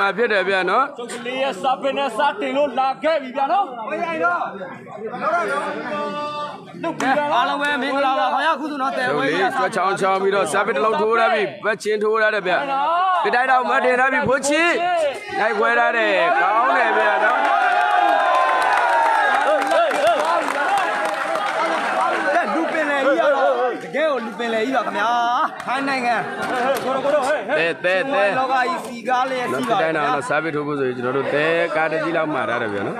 မှာဖြစ်တယ်ဗျာနော်ကျုပ်ကလေးရဲ့စာပင်နဲ့စာတင်လို့လာခဲ့ပြီဗျာနော်ဘယ်ရိုင်တော့လုပ်ပြီဗျာအားလုံးပဲမင်္ဂလာပါခင်ဗျာခုဆိုတော့တဲရုပ်ဝဲလေးကြီးဆွဲချောင်းချောင်းပြီးတော့စာပစ်တစ်လုံးထိုးရပြီဘက်ချင်းထိုးရတယ်ဗျာဒီတိုင်းတော့မတင်ရပြီဖိုးချီနိုင်ခွဲရတယ်ကောင်းတယ်ဗျာနော် တဲ့လူပင်လေကြီးရတော့တကယ်ကို လူပင်လေကြီးပါခင်ဗျာထိုင်းနိုင်ငံကိုတော့ကိုတော့ဟဲ့တဲတဲတဲလောကကြီးစီကားလေးနော်စီဒီပါတိုင်းတော့စာပစ်ထိုးဖို့ဆိုရင်ကျွန်တော်တို့တဲကားတစ်ကြီးလောက်မှာထားတယ်ဗျာနော်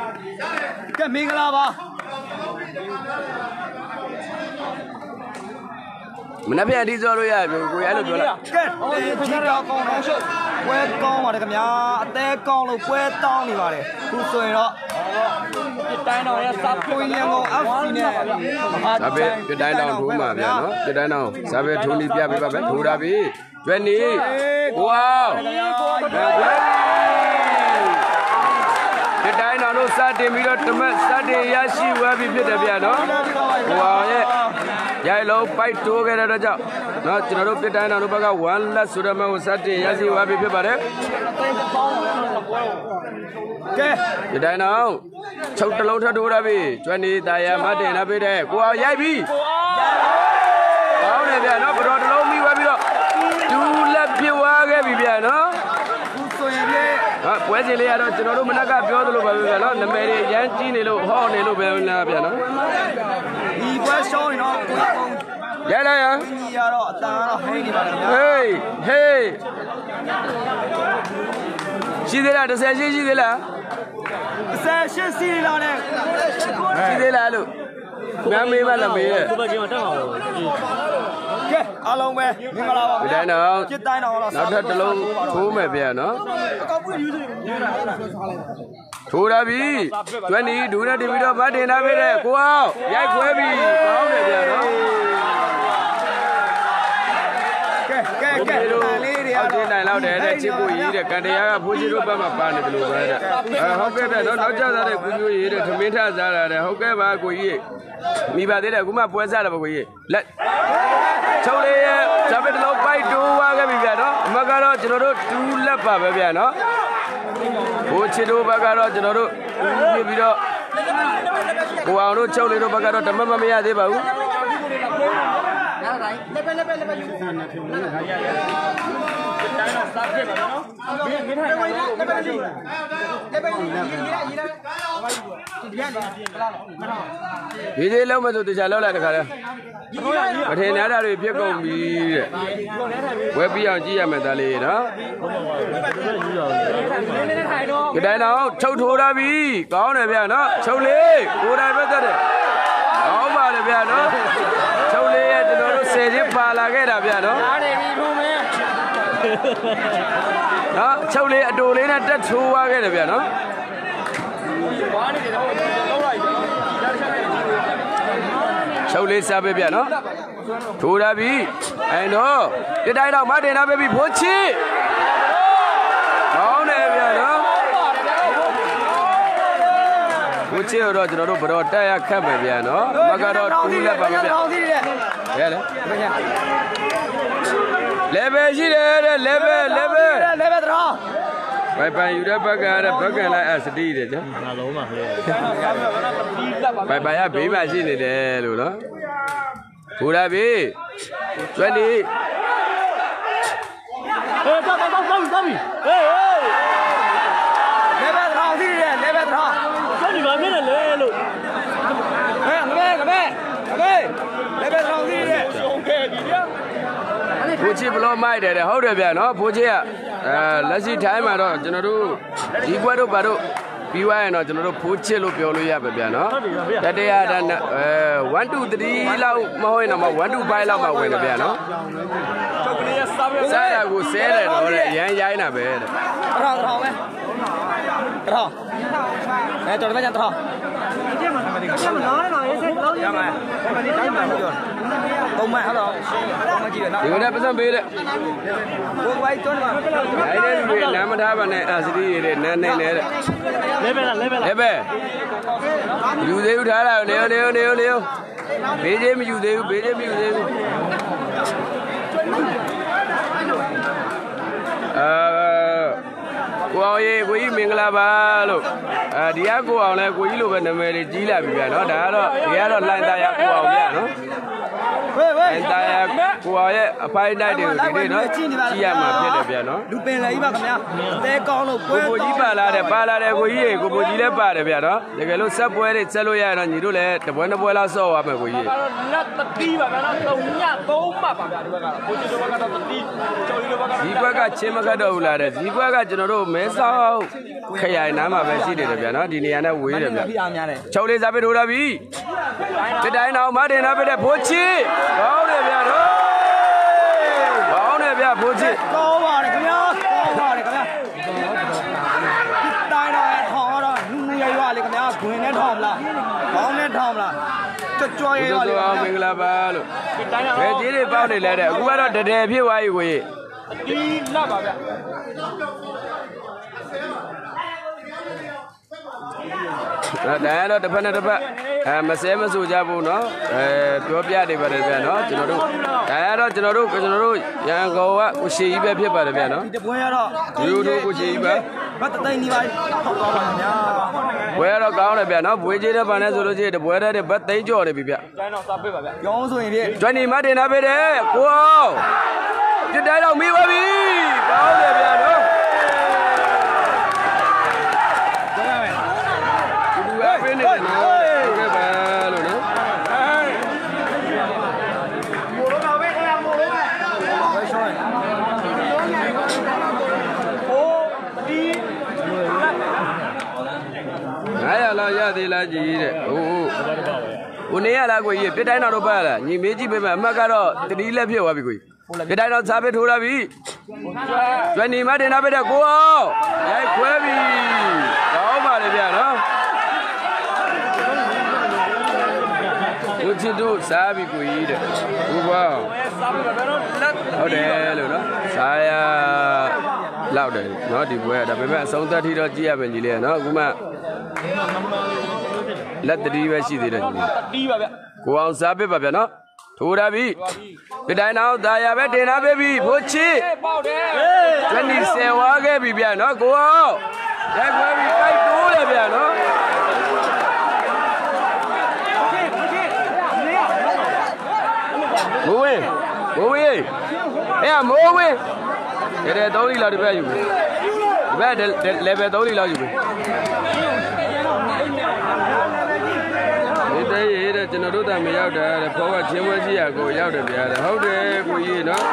ကဲမင်္ဂလာပါ မနေ့ပြန်အတီးစောလို့ရပြီကိုရအဲ့လိုပြောလိုက်ကဲလေကြီးတော့ကောင်းတော့ရှုပ်ပွဲကောင်းပါတယ်ခင်ဗျာအသေးကောင်းလို့ပွဲတောင်းနေပါတယ်ခုဆိုရင်တော့ဒီတိုင်းတော့ရဲ့စာပကိုင်င်းရန်ကုန်အောက်စီနဲ့မဟာစာပစ်ဒီတိုင်းတော့ထိုးမှာဗျာနော်ဒီတိုင်းတော့စာပစ်ထိုးနေပြပေးပါမယ်ထိုးတာပြီကျွဲနေဝေါဒီတိုင်းတော့လို့စတင်ပြီးတော့ဓမ္မစတင်ရရှိဝဲပြီဖြစ်တယ်ဗျာနော်ဟိုဟာရဲ့ ရိုင်လုံးပိုက်တိုးခဲ့တဲ့တော့ကြောင့်နော်ကျွန်တော်တို့ပြတိုင်းတော်တို့ဘက်က1လက်ဆိုတဲ့မဲ့ကိုစတင်ရရှိဝဲပြီဖြစ်ပါတယ်ကဲဒီတိုင်းတော့ချုပ်တစ်လုံးထပ်ထိုးရပြီကျွဲနေတာရမတင်လာပြီတဲ့ကိုအောင်ရိုက်ပြီကောင်းတယ်ဗျာနော်ဘတော်တစ်လုံးပြီးဝဲပြီးတော့ဒူလက်ပြစ်ဝါခဲ့ပြီဗျာနော်ခုဆိုရင်လေဟာပွဲစဉ်လေးကတော့ကျွန်တော်တို့မနက်ကပြောသလိုပဲဗျာနော်နမယ်တွေရမ်းကြီးနေလို့ဟောနေလို့ပဲလားဗျာနော်ဒီ ပွဲရှောင်းရင်တော့ကိုယ်ပုံရိုက်လိုက်ရကြီးရတော့အတန်ကတော့ဟိန်းနေပါတယ်ခင်ဗျာဟေးဟေးရှိသေးလား30ရှိရှိသေးလားအစရှင်းစီလာတဲ့ရှိသေးလားလို့မမ်းမေးမလားမေးရဲ့ကိုပဲကျင်းတက်မှာလို့ကဲအားလုံးပဲမင်္ဂလာပါဒီတိုင်းတော့ပြစ်တိုင်းတော့တော့နောက်ထပ်တစ်လုံးထိုးမယ်ဗျာနော် ထိုးရပြီကျွမ်းနီဒူနဲ့တင်ပြီးတော့မတင်လာပြီတဲ့ကိုအောင်ရိုက်ခွဲပြီကောင်းတယ်ဗျာနော်ကဲကဲကဲဒီလိုတန်လေးတွေအောက်ကတော့ချင်းနိုင်လောက်တယ်တဲ့ချစ်ကိုရေးတဲ့ကန်တရားကဖိုးချီတို့ဘက်မှာပါနေတယ်လို့ပဲတဲ့အဲဟုတ်ကဲ့တဲ့နော်နောက်ကျစားတဲ့ကိုမျိုးရေးတဲ့သမင်းထစားတာတဲ့ဟုတ်ကဲ့ပါကိုကြီးမိပါသေးတယ်အခုမှပွဲစားတယ်ပါကိုကြီးလက်ချုပ်လေးရဲ့ဇာပစ်တလုံးပိုက်တိုးသွားခဲ့ပြီဗျာနော်အမကတော့ကျွန်တော်တို့တူးလက်ပါပဲဗျာနော် ဘိုးချစ်တို့ဘက်ကတော့ကျွန်တော်တို့ပြပြီးတော့ကိုအောင်တို့ချုပ်လေးတို့ဘက်ကတော့ဓမ္မမမရသေးပါဘူးတိုင်းတော့စာပင်ပါနော်ဒီမိထိုင်တော့ ဒီသေးလုံးမဆိုတခြားလောက်လိုက်တခါလဲမထင်ရတာတွေပြက်ကုန်ပြီတဲ့ဝဲပြီးအောင်ကြည့်ရမယ်သားလေးနော်ဒီတိုင်းတော့ချုပ်ထိုးရပြီကောင်းတယ်ဗျာနော်ချုပ်လေးကိုယ်တိုင်ပဲသက်တယ်ကောင်းပါတယ်ဗျာနော်ချုပ်လေးရဲ့ကျွန်တော်တို့ဆယ်ချင်းပါလာခဲ့တာဗျာနော်အားနေပြီထုံးမယ်နော်ချုပ်လေးအတူလေးနဲ့တက်ထိုးသွားခဲ့တယ်ဗျာနော် ဝါနေတယ်တော့လောက်လိုက်ပြီရ ချက်နေချုပ်လေးစားပဲဗျာနော်ထိုးရပြီအဲတော့ဒီတိုင်းတော့မတင်လာပဲပြီဖိုးချီကောင်းတယ်ဗျာနော်ဖိုးချီတော့ကျွန်တော်တို့ဘတော်တက်ရခတ်ပဲဗျာနော်မကတော့တူးလက်ပါပဲဗျာတောင်းစီတဲ့ရဲလေ level ရှိတယ်တဲ့ level level လေဘယ်တော့ ဘိုင်ပိုင်ယူတဲ့ဘက်ကတဲ့ဘက်ကလိုက်အစတိတယ်နော်ငါလုံးပါခလေးဘိုင်ပိုင်ကဘေးမှာရှိနေတယ်လို့နော်ဘူရာပြီကျွတ်နေဟေးတော့တော့တော့တော့ပြီဟေးဟေးလေဘယ်တော့စီတဲ့လေဘယ်တော့ဆက်ဒီပါမင်းလေလို့ဟဲ့ငမဲငမဲငမဲလေဘယ်တော့စီတဲ့ရှုံးခဲ့ပြီဗျာဘူချီဘလော့မိုက်တယ်တဲ့ဟုတ်တယ်ဗျာနော်ဘူချီက အဲလက်ရှိထိုင်းမှာတော့ကျွန်တော်တို့ဒီကွက်တို့ဘာတို့ပြီးသွားရင်တော့ကျွန်တော်တို့ဖိုးချစ်လို့ပြောလို့ရပါဗျာနော်တတရားတန်းအဲ1 2 3လောက်မဟုတ်ရင်တော့1 2 5လောက်မှဝင်တယ်ဗျာနော်ကျုပ်ကလေးရဲ့စာပင်စားရကိုဆဲတယ်တော့တဲ့ရမ်းရိုင်းတာပဲတဲ့တော့တော့ပဲတော့အဲတော်တယ်ဗျာတော့ကျ မနာမည်ကကျမနားနေတော့ရေးစိတ်လောက်ရမှာမဒီတိုင်းမှာပြောတော့မဟုတ်တော့တော့မကြည့်ရနော်ဒီကနေ့ပတ်စံပေးတဲ့ဘိုးဘိုင်းတွန်းမှာရိုင်းတဲ့လူတွေနားမထားပါနဲ့အာစတိတွေတဲ့နန်းနေနေတဲ့လေဘယ်လားလေဘယ်လားလည်းပဲယူသေးဘူးထားတာနေနေနေနေဘေးချင်းမယူသေးဘူးဘေးချင်းမယူသေးဘူးအာ ကိုအောင်ရေကိုကြီးမင်္ဂလာပါလို့အဲဒီကကိုအောင်လဲကိုကြီးလိုပဲနာမည်လေးကြီးလာပြီဗျာနော်ဒါကတော့ဒီကတော့လိုင်းသားရကိုအောင်ဗျာနော်ဝေးဝေးလိုင်းသားရ ကိုအောင်ရဲ့အဖိုင်းတိုက်တွေကိုဒီနေ့နော်ကြီးရမှာဖြစ်တယ်ဗျာနော်လူပင်လေကြီးပါခင်ဗျာတဲကောင်းလို့ပွဲကိုကြီးပါလာတယ်ပါလာတယ်ကိုကြီးရေကိုကိုကြီးလည်းပါတယ်ဗျာနော်တကယ်လို့ဆက်ပွဲတွေဆက်လို့ရရင်တော့ညီတို့လည်းတပွဲနှစ်ပွဲလောက်ဆော့သွားမယ်ကိုကြီးကတော့လက်တတိပါဗျာနော်တုံညသုံးမှတ်ပါဗျာဒီဘက်ကတော့ကိုချီတို့ဘက်ကတော့တတိကျော်ကြီးတို့ဘက်ကတော့ဇီကွက်ကချင်းမခတ်တော့ဘူးလားတဲ့ဇီကွက်ကကျွန်တော်တို့မဲဆောက်ခရိုင်နားမှာပဲရှိနေတယ်ဗျာနော်ဒီနေရာနဲ့ဝေးတယ်ဗျာပြအားများတယ်ချုပ်လေးစားပေးထိုးလာပြီတတိုင်းတော့မတင်နာပေးတဲ့ဖိုးချီကောင်းတယ်ဗျာနော် ကောင်းတယ်ဗျာဖိုးချီကောင်းပါတယ်ခင်ဗျာကောင်းပါတယ်ခင်ဗျာတိုင်းတော့ထောင်းတော့လူမှုရရွာလေခင်ဗျာဂွင်နဲ့ထောင်းမလားကောင်းနဲ့ထောင်းမလားကြွကြွရကျေးရွာဇူးလေတော်မင်္ဂလာပါလို့ဒီတိုင်းတော့ဘယ်ကြီးတွေပေါက်နေလဲတဲ့အခုကတော့တတယ်ဖြစ်သွားပြီကိုကြီးဒီလက်ပါဗျာနော် ဒါကတော့တစ်ဖက်နဲ့တစ်ဖက်အဲမဆဲမဆူကြဘူးနော်အဲပြောပြနေပါတယ်ဗျာနော်ကျွန်တော်တို့ဒါကတော့ကျွန်တော်တို့ကျွန်တော်တို့ရန်ကုန်ကကိုရှေကြီးပဲဖြစ်ပါတယ်ဗျာနော်ဒီတပွဲကတော့ရိုးရိုးကိုရှေကြီးပဲဘတ်တသိန်းဒီပါထောက်သွားပါခင်ဗျာဘွဲကတော့ကောင်းတယ်ဗျာနော်ဘွေကြီးတဲ့ဗန်နဲ့ဆိုလို့ရှိရင်တပွဲတဲ့ဘတ်သိန်းကျော်နေပြီဗျတိုင်းတော့စားပေးပါဗျာရောင်းဆိုရင်ဖြင့်ကျွမ်းနေမတင်နာပေးတယ်ကိုအောင်ပြစ်တိုင်းတော့မိပါပြီကောင်းတယ်ဗျာနော်ဒီလူအပေးနေတယ်နော်ဟုတ်ကဲ့ပါလို့နော် ဝယ်ရှောင်း ဟိုဒီလက် 900လောက်ရသေးလားကြီးတဲ့ဟိုဟို နေရလားကိုကြီးပြစ်တိုင်းတော့ပတ်လားညီမေးကြည့်ပေးမယ်အမှတ်ကတော့တတိလက်ဖြစ်သွားပြီကိုကြီးပြစ်တိုင်းတော့စားပေးထိုးလာပြီကျွမ်းနေမတင်နာပေးတဲ့ကိုအောင်ရိုက်ခွဲပြီကောင်းပါလေဗျာနော်ကိုချစ်တို့စားပြီကိုကြီးတဲ့ဘုရားဝဲစားပေးပါဗျာနော်လက်ဟုတ်တယ်လို့နော်စားရလောက်တယ်နော်ဒီဘွဲဒါပေမဲ့အဆုံးသက်ထိတော့ကြည့်ရမယ်ညီလေးနော်အခုမှ လက်တတိပဲရှိသေးတယ်ညီလေးတတိပါဗျာကိုအောင်စားပစ်ပါဗျာနော်ထိုးရပြီဒီတိုင်းတော့ဒါရပဲတင်လာပေးပြီဖိုးချီပေါက်တယ်20ဆယ်ဝါခဲ့ပြီဗျာနော်ကိုအောင်ရိုက်ခွဲပြီပိုက်တိုးတယ်ဗျာနော်မိုးဝင်းမိုးဝင်းအဲ့မိုးဝင်းတဲ့တဲ့3လီလောက်ဒီဘက်ယူပြီဒီဘက် level 3လီလောက်ယူပြီဒီတည်းရတဲ့ ကျွန်တော်တို့တာမရောက်တာတဲ့ဖောကချင်းဝဲကြီးရကိုရောက်တယ်ဗျာတဲ့ဟုတ်တယ်ကိုကြီးနော်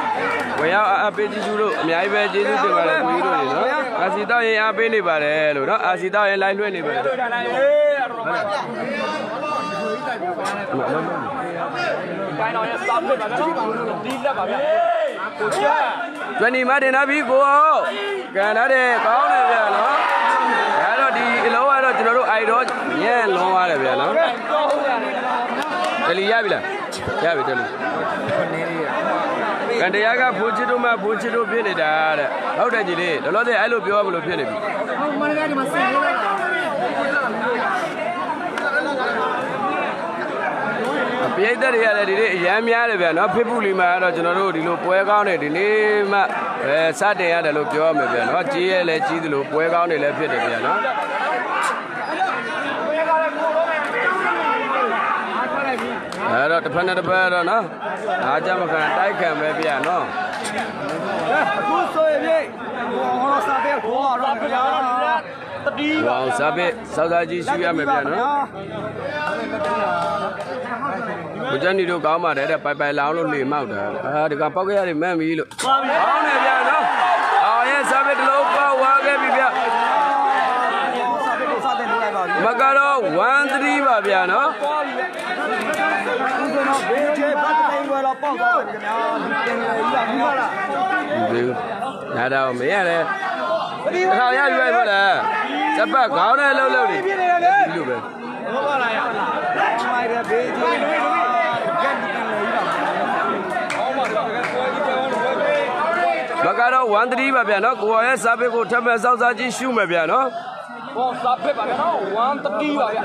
ဝယ်ရောက်အပေးကြည့်စုလို့အများကြီးပဲကျေးဇူးတင်ပါတယ်ကိုကြီးတို့ရေနော်အာစီတော့ရင်အားပေးနေပါတယ်လို့နော်အာစီတော့ရင်လိုက်လွှဲနေပါတယ်တွေ့တာလည်းအေးအဲ့တော့တိုင်းတော့ရစားပေးပါဗျာနော်ဒီလက်ပါဗျာကိုချာကျွမ်းနေမတင်လာပြီကိုအောင်ကန်ထားတယ်ကောင်းတယ်ဗျာနော်ဒါတော့ဒီအလုံးကတော့ကျွန်တော်တို့အိုက်တော့ညံ့လွန်သွားတယ်ဗျာနော်တော့ဟုတ်ရတယ် တယ်လီရပြီလားရပြီတယ်လီကန်တရားကဖိုးချစ်တို့မှဖိုးချစ်တို့ဖြစ်နေတာတဲ့ဟုတ်တယ်ကြီးလေးလောလောဆယ်အဲ့လိုပြောရမလို့ဖြစ်နေပြီအပိယသက်တွေကလည်းဒီနေ့အရန်များတယ်ဗျာနော်ဖိပူလီမှာကတော့ကျွန်တော်တို့ဒီလိုပွဲကောင်းနေဒီနေ့မှအဲစတင်ရတယ်လို့ပြောရမယ်ဗျာနော်ကြီးရဲလည်းကြီးသလိုပွဲကောင်းနေလည်းဖြစ်တယ်ဗျာနော် အဲ့တော့တစ်ဖက်နဲ့တစ်ဖက်တော့နော်အားကြမခံတိုက်ခံပဲဗျာနော်အခုဆိုရင်ဖြင့်ဟောစားပေးခေါ်တော့ခင်ဗျာတတိ။ဘောင်စားပစ်စောက်စားကြီးရှိရမယ်ဗျာနော်။ဘုရားညီတို့ကောင်းပါတယ်တဲ့ပိုင်ပိုင်လောင်းလို့လေမောက်တာ။အာဒီကပောက်ကြရတယ်မှန်ပြီလို့။ကောင်းတယ်ဗျာနော်။အောင်ရဲ့စားပစ်တစ်လုံးပေါက်ဝါခဲ့ပြီဗျာစားပေးဖို့စားတဲ့လူလိုက်ပါပြီ။မကတော့13ပါဗျာနော် အခုဆိုတော့ဘေးချေဘတ်သိန်းဝယ်တော့ပေါက်သွားပြီခင်ဗျာဒီတင်လေကြီးကဘူးလား။ဒီနားတော့မရတဲ့တစ်ခါရရွယ်ဖို့လား။စပတ်ခေါင်းနဲ့လှုပ်လှုပ်နေ။ဒီလိုပဲဟုတ်ပါလားရမိုက်တဲ့ဘေးချေကက်တင်လေကြီးပါ။မကတော့13ပါဗျာနော်။ကိုယ်ရဲ့စားပစ်ကိုထပ်မဲ့စောက်စားကြီးရှုမယ်ဗျာနော်။ ဘောစားပေးပါဗျာနော်1တတိပါဗျာ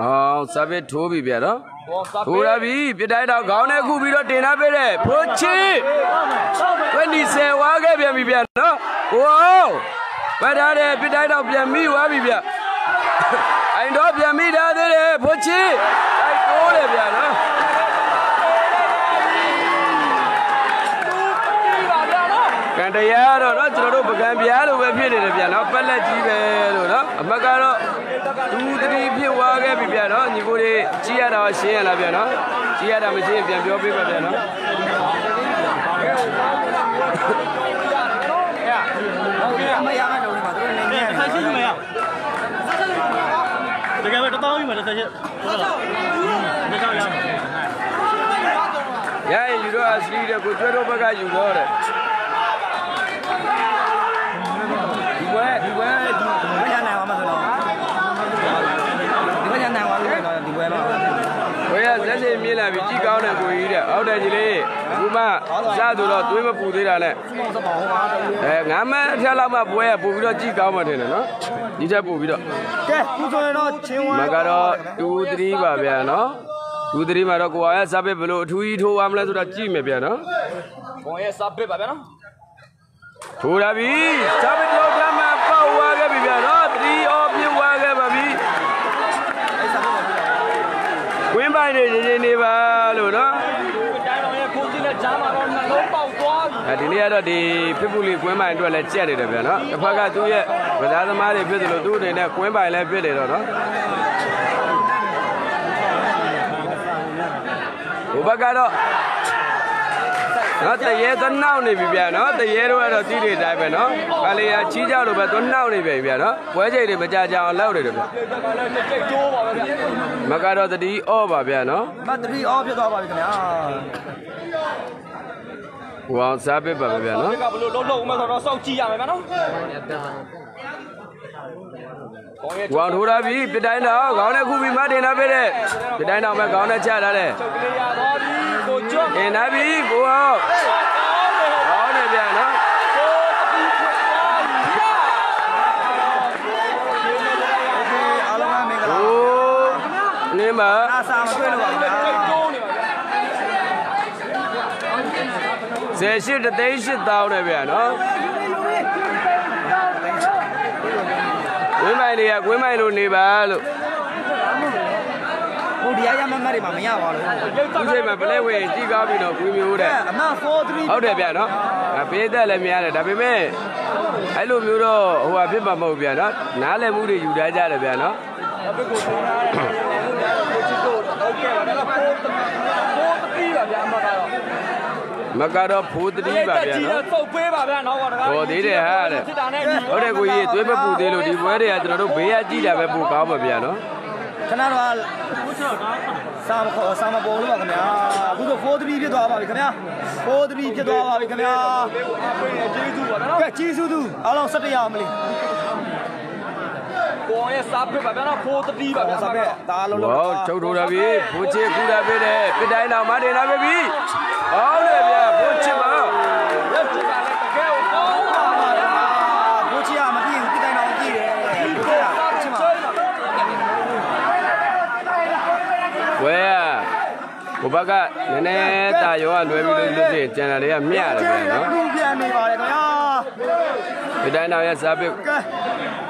အောင်စာပစ်ထိုးပြီဗျာနော်ဘောစားထိုးရပြီပြတိုင်းတော့ခေါင်းနဲ့ခုပြီးတော့တင်ထားပေးတယ်ဖိုးချီ20ဝါခဲ့ပြန်ပြီဗျနော်ကိုအောင်ပတ်ထားတယ်ပြတိုင်းတော့ပြန်မိသွားပြီဗျအိုင်တော့ပြန်မိထားသေးတယ်ဖိုးချီအိုက်တိုးတယ်ဗျနော် တရားတော့เนาะကျွန်တော်တို့ပကံပြားလိုပဲဖြစ်နေတယ်ဗျာเนาะပက်လက်ကြီးပဲလို့เนาะအမတ်ကတော့ဒူသတိဖြစ်သွားခဲ့ပြီဗျာเนาะညီကိုတွေကြီးရတာရှင်းရလားဗျာเนาะကြီးရတာမရှင်းရင်ပြန်ပြောပေးပါဗျာเนาะ မရမယ်လို့ဒီမှာသူတို့နေနေ ဆက်ရှိမရတကယ်ပဲတပေါင်းယူမယ်ဆက်ရှိဟုတ်လားဒီကြောင်ရမယ် ရရင်ယူတော့အစလီတဲ့ကိုကျွဲတော့ဘက်ကယူတော့တယ် င်းတယ်ကိုကြီးတဲ့အောက်တယ်ကြီးလေးအခုမှစသူတော့သွေးမပူသေးတာနဲ့မောင်စပောင်းဟောတယ်အဲငါမအထက်လောက်မှပွဲရပို့ပြီးတော့ကြည့်ကောင်းမှထင်တယ်နော်ဒီထက်ပို့ပြီးတော့ကဲခုဆိုရင်တော့ချင်းဝါမကတော့2 3ပါဗျာနော်2 3မှာတော့ကိုအောင်ရဲ့စပစ်ဘလို့အထူးကြီးထိုးသွားမလဲဆိုတော့ကြည့်မယ်ဗျာနော်ဘောရဲ့စားပစ်ပါဗျာနော်ထိုးရပြီစပစ်တော့ကမှပေါက်သွားခဲ့ပြီဗျာနော်3 off ပြသွားခဲ့ပါပြီဝင်းပိုင်နေနေနေနေပါလို့နော် တိုင်းတော်ရဲ့ခိုးချင်းနဲ့ဂျားမှာတော့နှလုံးပေါက်သွားပြီ အဲ ဒီနေ့ကတော့ဒီဖြစ်ပူလေးကွင်းပိုင်အတွက်လည်းကြက်နေတယ်ဗျာနော်တစ်ဖက်ကသူ့ရဲ့ဝဇာသမားတွေဖြစ်တယ်လို့သူ့အနေနဲ့ကွင်းပိုင်လည်းဖြစ်နေတော့နော်ဟိုဘက်ကတော့နော်တရေသနောက်နေပြီဗျာနော်တရေတို့ကတော့တီးတွေတိုင်းပဲနော်ကလေးကချီးကြောက်လို့ပဲသူနောက်နေပြီဗျာနော်ပွဲချိန်တွေမကြကြအောင်လောက်နေတယ်ဗျာဒီကလည်းတစ်ချက်ကျိုးပါပဲဗျာမကတော့တတိအော့ပါဗျာနော်မတ်3အော်ဖြစ်သွားပါပြီခင်ဗျာ ဟိုအောင်စားပစ်ပါပဲဗျာနော်ဒီကဘလို့လုံးလုံးမဲ့ဆိုတော့စောက်ကြည့်ရမယ်ဗျာနော်ဘောရဲ့ဟိုအောင်ထိုးရပြီပြတိုင်းတော့ခေါင်းနဲ့ခုပြီးမတင်တာပဲတဲ့ပြတိုင်းတော့မဲ့ခေါင်းနဲ့ချထားတယ်ချုပ်ကလေးရသွားပြီကိုကျွတ်တင်ထားပြီကိုအောင်ဟောတယ်ဗျာနော်ကိုတတိဖြစ်သွားပြီဗျာအားလုံးကမင်္ဂလာဟိုးနင်းပါအားစာမတွေ့လို့ပါခင်ဗျာ ကျိုးနေပါဗျာ 18တသိန်း8တောင်းတယ်ဗျာနော်ဝင်းမိုင်တွေကဝင်းမိုင်လိုနေပါလို့ဟိုဒီရရမမတ်တွေမှာမရပါဘူးသူစိတ်မှာပလဲဝင်ကြည့်ကောင်းပြီတော့ကွေးမျိုးတဲ့အမ4 3ဟုတ်တယ်ဗျာနော်အပေးသက်လည်းများတယ်ဒါပေမဲ့အဲ့လိုမျိုးတော့ဟိုဟာဖြစ်မှာမဟုတ်ဗျာနော်နားလည်မှုတွေယူထားကြတယ်ဗျာနော်အပစ်ကိုထိုးထားတယ်ကိုချစ်တို့ဟုတ်ကဲ့ပါဒါကဖိုးဖိုးတတိပါဗျာအမကတော့ မကတော့ဖိုးတတိပါဗျာကြီးနော်တော့စုပ်ပေးပါဗျာနောက်ကတကားဟောသေးတယ်ဟာတဲ့စစ်တာနဲ့ဟုတ်တယ်ကိုကြီးသွေးမပူသေးလို့ဒီပွဲတွေကကျွန်တော်တို့ဘေးကကြည့်တာပဲပူကောင်းပါဗျာနော်ခဏတော့စာမခေါ်စာမပေါ်လို့ပါခင်ဗျာအခုဆို4 3ဖြစ်သွားပါပြီခင်ဗျာ4 3ဖြစ်သွားပါပြီခင်ဗျာပေးရကျေးဇူးပါနော်ကဲကြီးစုသူအားလုံး17ရအောင်မလေး ကိုရဲ့စားပစ်ပါဗျာနော်ဖိုးတတိပါဗျာစာပဲဒါလုံးလုံးဟောချုပ်ထိုးတာပြီဖိုးချေကူတာပြီတဲ့ပြတိုင်းတော်မတင်တာပဲပြီဟုတ်တယ်ဗျာဖိုးချေပါလက်ချစ်တာလည်းတကယ်ကိုကောင်းပါပါဗျာဘိုးချီကမပြည့်ဘူးပြတိုင်းတော့ပြည့်တယ်ဘိုးချီကချစ်မှာဝဲရဟိုဘက်ကနည်းနည်းတာရောကလွယ်ပြီးလို့လို့ဖြစ်ကျန်တာတွေကမျှတယ်ဗျာနော်လူပြန်နေပါတယ်ခင်ဗျာပြတိုင်းတော်ရဲ့စားပစ်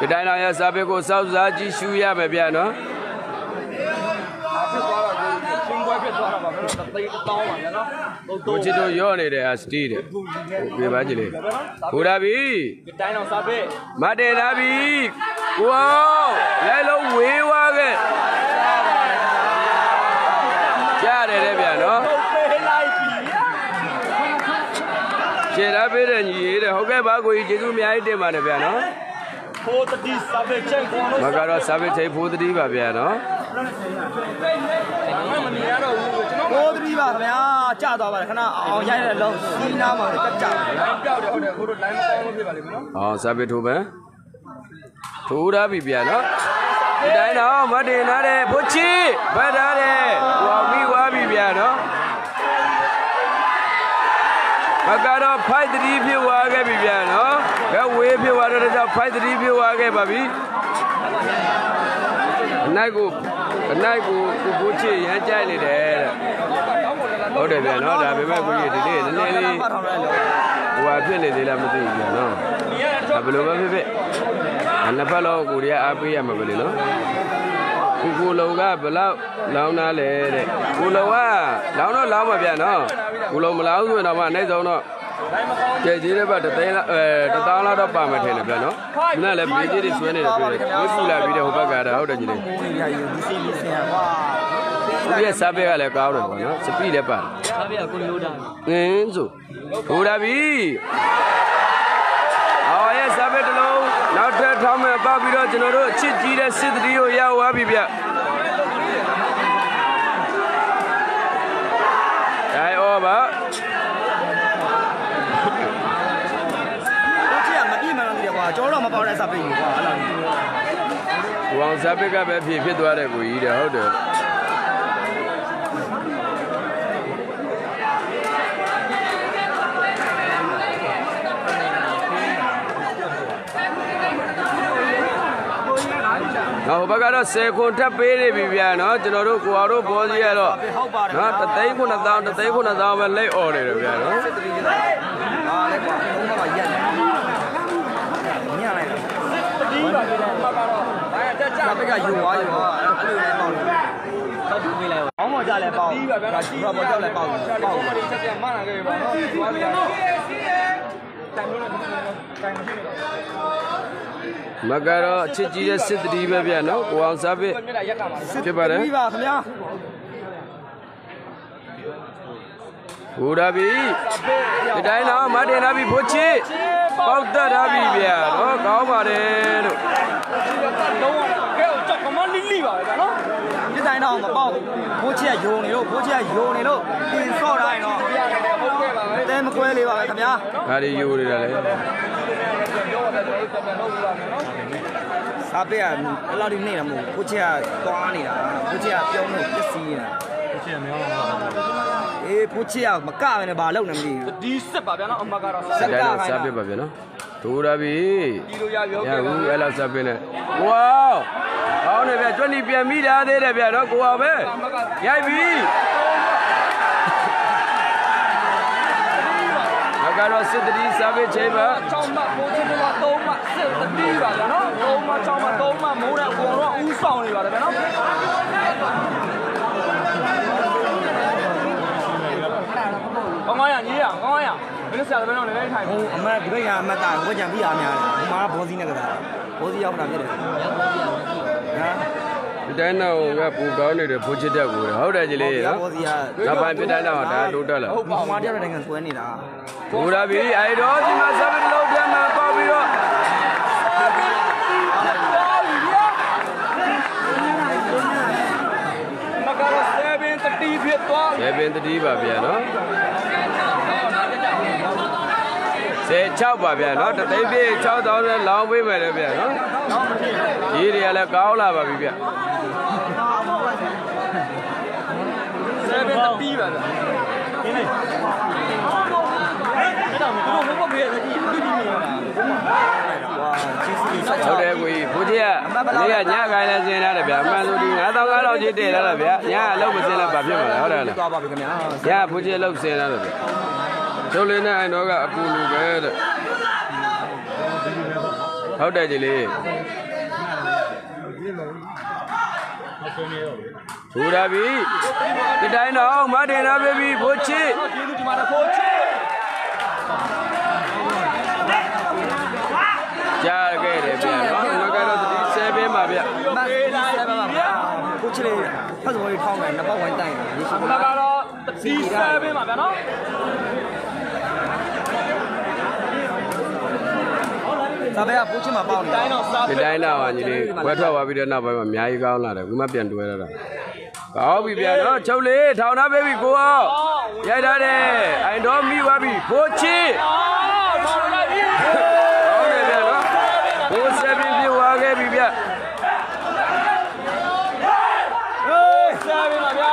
ကဲပြတိုင်းတော်ရဲ့စားပစ်ကိုစောက်စားကြည့်ရှုရမယ်ဗျာနော်ဖြစ်သွားတာကိုရှင်းပွဲဖြစ်သွားတာပါဗျာတသိတောင်းပါဗျာနော်ကိုချစ်တို့ရော့နေတယ်အစတီးတဲ့ပြပါကြည့်လေဟိုဒါပြီဒီတိုင်းတော့စားပစ်မတင်တာပြီကိုအောင်လဲလုံးဝေးသွားခဲ့ကြားတယ်တဲ့ဗျာနော်ဟုတ်ပေးလိုက်ပြီရှင်းတာပေးတဲ့ညီရေးတဲ့ဟုတ်ကဲ့ပါကိုကြီးကျေးဇူးအများကြီးတင်ပါတယ်ဗျာနော် မကတော့စာပစ်ထိပ်ဖို့တတိပါဗျာနော်မမနေရတော့ဘူးကျွန်တော်ဘိုး3ပါခင်ဗျာကြာသွားပါတယ်ခဏအောင်ရိုက်တဲ့လုံးစီးနာမှာတက်ကြတယ်လိုင်းပြောက်တယ်ဟုတ်တယ်ကိုတို့ line မကောင်းလို့ဖြစ်ပါလိမ့်မယ်နော်ဟောစာပစ်ထိုးမယ်ထိုးတာပြီဗျာနော်ဒီတိုင်းတော့မတင်ထားတဲ့ဖို့ချီဘတ်ထားတဲ့ဟောမိသွားပြီဗျာနော်မကတော့ဖိုက်တတိဖြစ်သွားခဲ့ပြီဗျာနော်ဘယ် ဝေးဖြစ်သွားတော့ကြောင့်ဖိုက်တတိဖြစ်သွားခဲ့ပါပြီအနိုင်ကိုအနိုင်ကိုကိုကိုချစ်ရမ်းကြိုက်နေတယ်တဲ့ဟုတ်တယ်ဗျာနော်ဒါပေမဲ့ကိုကြီးဒီနေ့နည်းနည်းလေးဖတ်ထောင်လိုက်လို့ဟိုဟာဖြစ်နေသေးလားမသိဘူးဗျာနော်ဒါဘယ်လိုပဲဖြစ်ဖြစ်အနှစ်ဖက်လုံးကိုရီးယားအားပေးရမှာပဲလေနော်ကိုကိုလုံကဘယ်လောက်လောင်းသားလဲတဲ့ကိုလုံကလောင်းတော့လောင်းမှာဗျာနော်ကိုလုံမလောင်းဆိုရင်တော့မှအနိုင်ဆုံးတော့ ကျေကြီးတဲ့ဘက်တသိန်းလားအဲတသောင်းလောက်တော့ပါမယ်ထင်တယ်ဗျာနော်ဒီနေ့လည်းဘေးကြီးတွေဆွဲနေတယ်တွေ့တယ်ဝိပူလာပြီးတဲ့ဟိုဘက်ကတာဟုတ်တယ်ကြီးလေမိုးနေရယူဒီစီလီစင်ကွာဒီရဲ့စားပဲကလည်းကောင်းတယ်ပေါ့နော်စပီလည်းပါတယ်စားပြကိုလိုတာငင်းဆိုဟိုဒါပြီအော်ရဲ့စားပဲတစ်လုံးနောက်ထပ်ထောင်းမဲ့ပောက်ပြီးတော့ကျွန်တော်တို့အချစ်ကြီးတဲ့စစ်တတိကိုရောက်သွားပြီဗျဒိုင်အော်ပါ ကိုချစ်ကမပြည့်မှန်းလို့တယ်ကွာ ကျောတော့မပေါတဲ့စားပိတ်ကွာအဲ့လိုဟိုအောင်စားပဲကပဲဖြစ်ဖြစ်သွားတဲ့ကိုကြီးတဲ့ဟုတ်တယ်နော်ဟိုဘက်ကတော့10ခွန်ထပ်ပေးနေပြီဗျာနော်ကျွန်တော်တို့ကိုအောင်တို့ဘောကြီးရတော့ဟုတ်ပါတယ်နော်တသိန်းခုနှစ်သောင်းတသိန်းခုနှစ်သောင်းပဲလက်អော်နေတယ်ဗျာနော် စစ်တရီကဟာလေကွာဘုံကရက်ညလိုက်တာ ဒီပါဗျာအမကတော့ ဘာတက်ကြစားပိတ်ကယူသွားယူသွားအဲ့လိုလဲပေါ့တော့ဘူးပေးလိုက်အောင်မောင်ကြလဲပေါ့ဒီပါဗျာဒီတော့ကြောက်လဲပေါ့ပေါ့မလေးချက်ပြမနာခဲ့ပါတော့သွားကြတိုင်လို့လည်းတိုင်မရှိတော့မကတော့အချစ်ကြီးတဲ့စစ်တတိပဲဗျာနော်ကိုအောင်စားပဲမြတ်ရက်တာပါဖြစ်ပါတယ်ပြီးပါခင်ဗျာဟိုဒါပြီဒီတိုင်းတော့မတင်လာပြီဖိုးချစ်ပေါက်တက်ထားပြီဗျာနော်ကောင်းပါတယ်လို့ လုံးဝကဲကြောက်ကမလီလီပါပဲနော်ဒီတိုင်းတော့မပေါ့ဖိုးချစ်ကယုံနေလို့ဖိုးချစ်ကယုံနေလို့ပြင်ဆော့တိုင်းတော့ပြရတယ်ဟုတ်ကဲ့ပါပဲတဲမကွဲလေးပါပဲခင်ဗျာဒါတွေယူနေတာလေပြောရတယ်ကျွန်တော်ပြန်လုပ်လာမယ်နော်စားပိတ်ကအဲ့လောက်ဒီနေတာမဟုတ်ဖိုးချစ်ကသွားနေတာဖိုးချစ်ကပြုံးလို့ပစ္စည်းနေတာဖိုးချစ်ကမျောမှာအေးဖိုးချစ်ကမကပဲနဲ့ဘာလုပ်နေမသိဘူးဒီစစ်ပါဗျာနော်အမကတော့ဒီတိုင်းတော့စားပဲပါဗျာနော် ဒူဒါပြီဒီလိုရပြောရခဲ့ပါဘူးအဲ့လောက်စားပဲနဲ့ဝေါကောင်းတယ်ဗျာကျွတ်နီပြန်မိတာသေးတယ်ဗျာနော်ကိုအောင်ပဲရိုက်ပြီမကတော့စစ်တတိစားပဲချိန်ပါ6မှပိုးချင်းတော့3မှစစ်တတိပါဗျာနော်3မှ6မှ3မှမိုးတဲ့အကုန်လုံးဥဆောင်နေပါတယ်ဗျာနော်ကောင်းကောင်းရညီရကောင်းကောင်းရ မင်းဆရာလည်းတော့လည်းထိုင်ဟိုအမတ်ဒီဘက်ကအမတ်တာဝက်ကြံပြီးအားများတယ်ဒီမှာဘောစီနဲ့ကစားဘောစီရောက်တာဖြစ်တယ်ဟာဒီတိုင်းတော့ကပူကောင်းနေတယ်ဖိုးချစ်တက်ကိုဟုတ်တယ်ကြီးလေးနော်ဘောစီကနောက်ပိုင်းပြတိုင်းတော့ဒါတိုးတက်လာဟုတ်ပါဘူးမာတယောက်တိုင်းကဆွဲနေတာဒူဒါပြီအဲ့တော့ဒီမှာစားပဲတစ်လုံးပြန်มาပေါက်ပြီးတော့မကတော့7 30ဖြစ်သွားရေပင်တတိပါဗျာနော် 16ပါဗျာနော်တသိန်းပြည့်6000နဲ့လောင်းပေးမယ်လေဗျာနော်ရေးတွေကလည်းကောင်းလာပါပြီဗျာ7 30ပါဗျာဒီနေ့အဲ့တော့ဘုဘဘပြေတဲ့ဒီဒီနေရတာဝါချီစီဆက်ချောဟုတ်တယ်ကိုကြီးဘိုးကြီးကလေးကညခိုင်းလဲစင်းရတယ်ဗျာအမှန်ဆိုဒီ9000ကားလောက်ကြီးတည်လာတာဗျာညအလုပ်မစင်းလဲဘာဖြစ်မှာလဲဟုတ်တယ်လားသွားပါပြီခင်ဗျာညဘိုးကြီးအလုပ်စင်းလာတယ်ဗျာ ကျုပ်လေးနဲ့အိုင်တော့ကအပူလူပဲတဲ့ဟုတ်တယ်ကြီးလေးထူတာပြီဒီတိုင်းတော့မတင်လာပြီဘိုးချစ်ကျေးဇူးတင်ပါတယ်ဖိုးချစ်ကြားခဲ့တယ်ဗျာနော်ငါကတော့ဒီ7ပါဗျာမတ်ဒီဆက်ပါပါကိုချစ်လေးဖတ်စိုးလေးထောင်းမယ်နှစ်ပေါက်ဝိုင်းတိုင်ရေရှိအမကတော့ဒီ7ပါဗျာနော် စားပဲကပိုးချစ်မှာပေါက်နေတိုင်းတော့စားဒီတိုင်းတော့ညီလေးဝက်ထွက်သွားပြီးတဲ့နောက်ပိုင်းမှာအများကြီးကောင်းလာတယ်ခုမှပြန်တွဲရတာကောင်းပြီဗျာနော်ချုပ်လေးထောင်ထားပေးပြီကိုအောင်ရိုက်ထားတယ်အိုင်တော်မိသွားပြီဖိုးချစ် အော်တော်လိုက်ပြီ ကောင်းတယ်ဗျာနော်ဘိုးဆက်ပြင်းပြွားခဲ့ပြီဗျာ ဟေးစားပြီပါဗျာ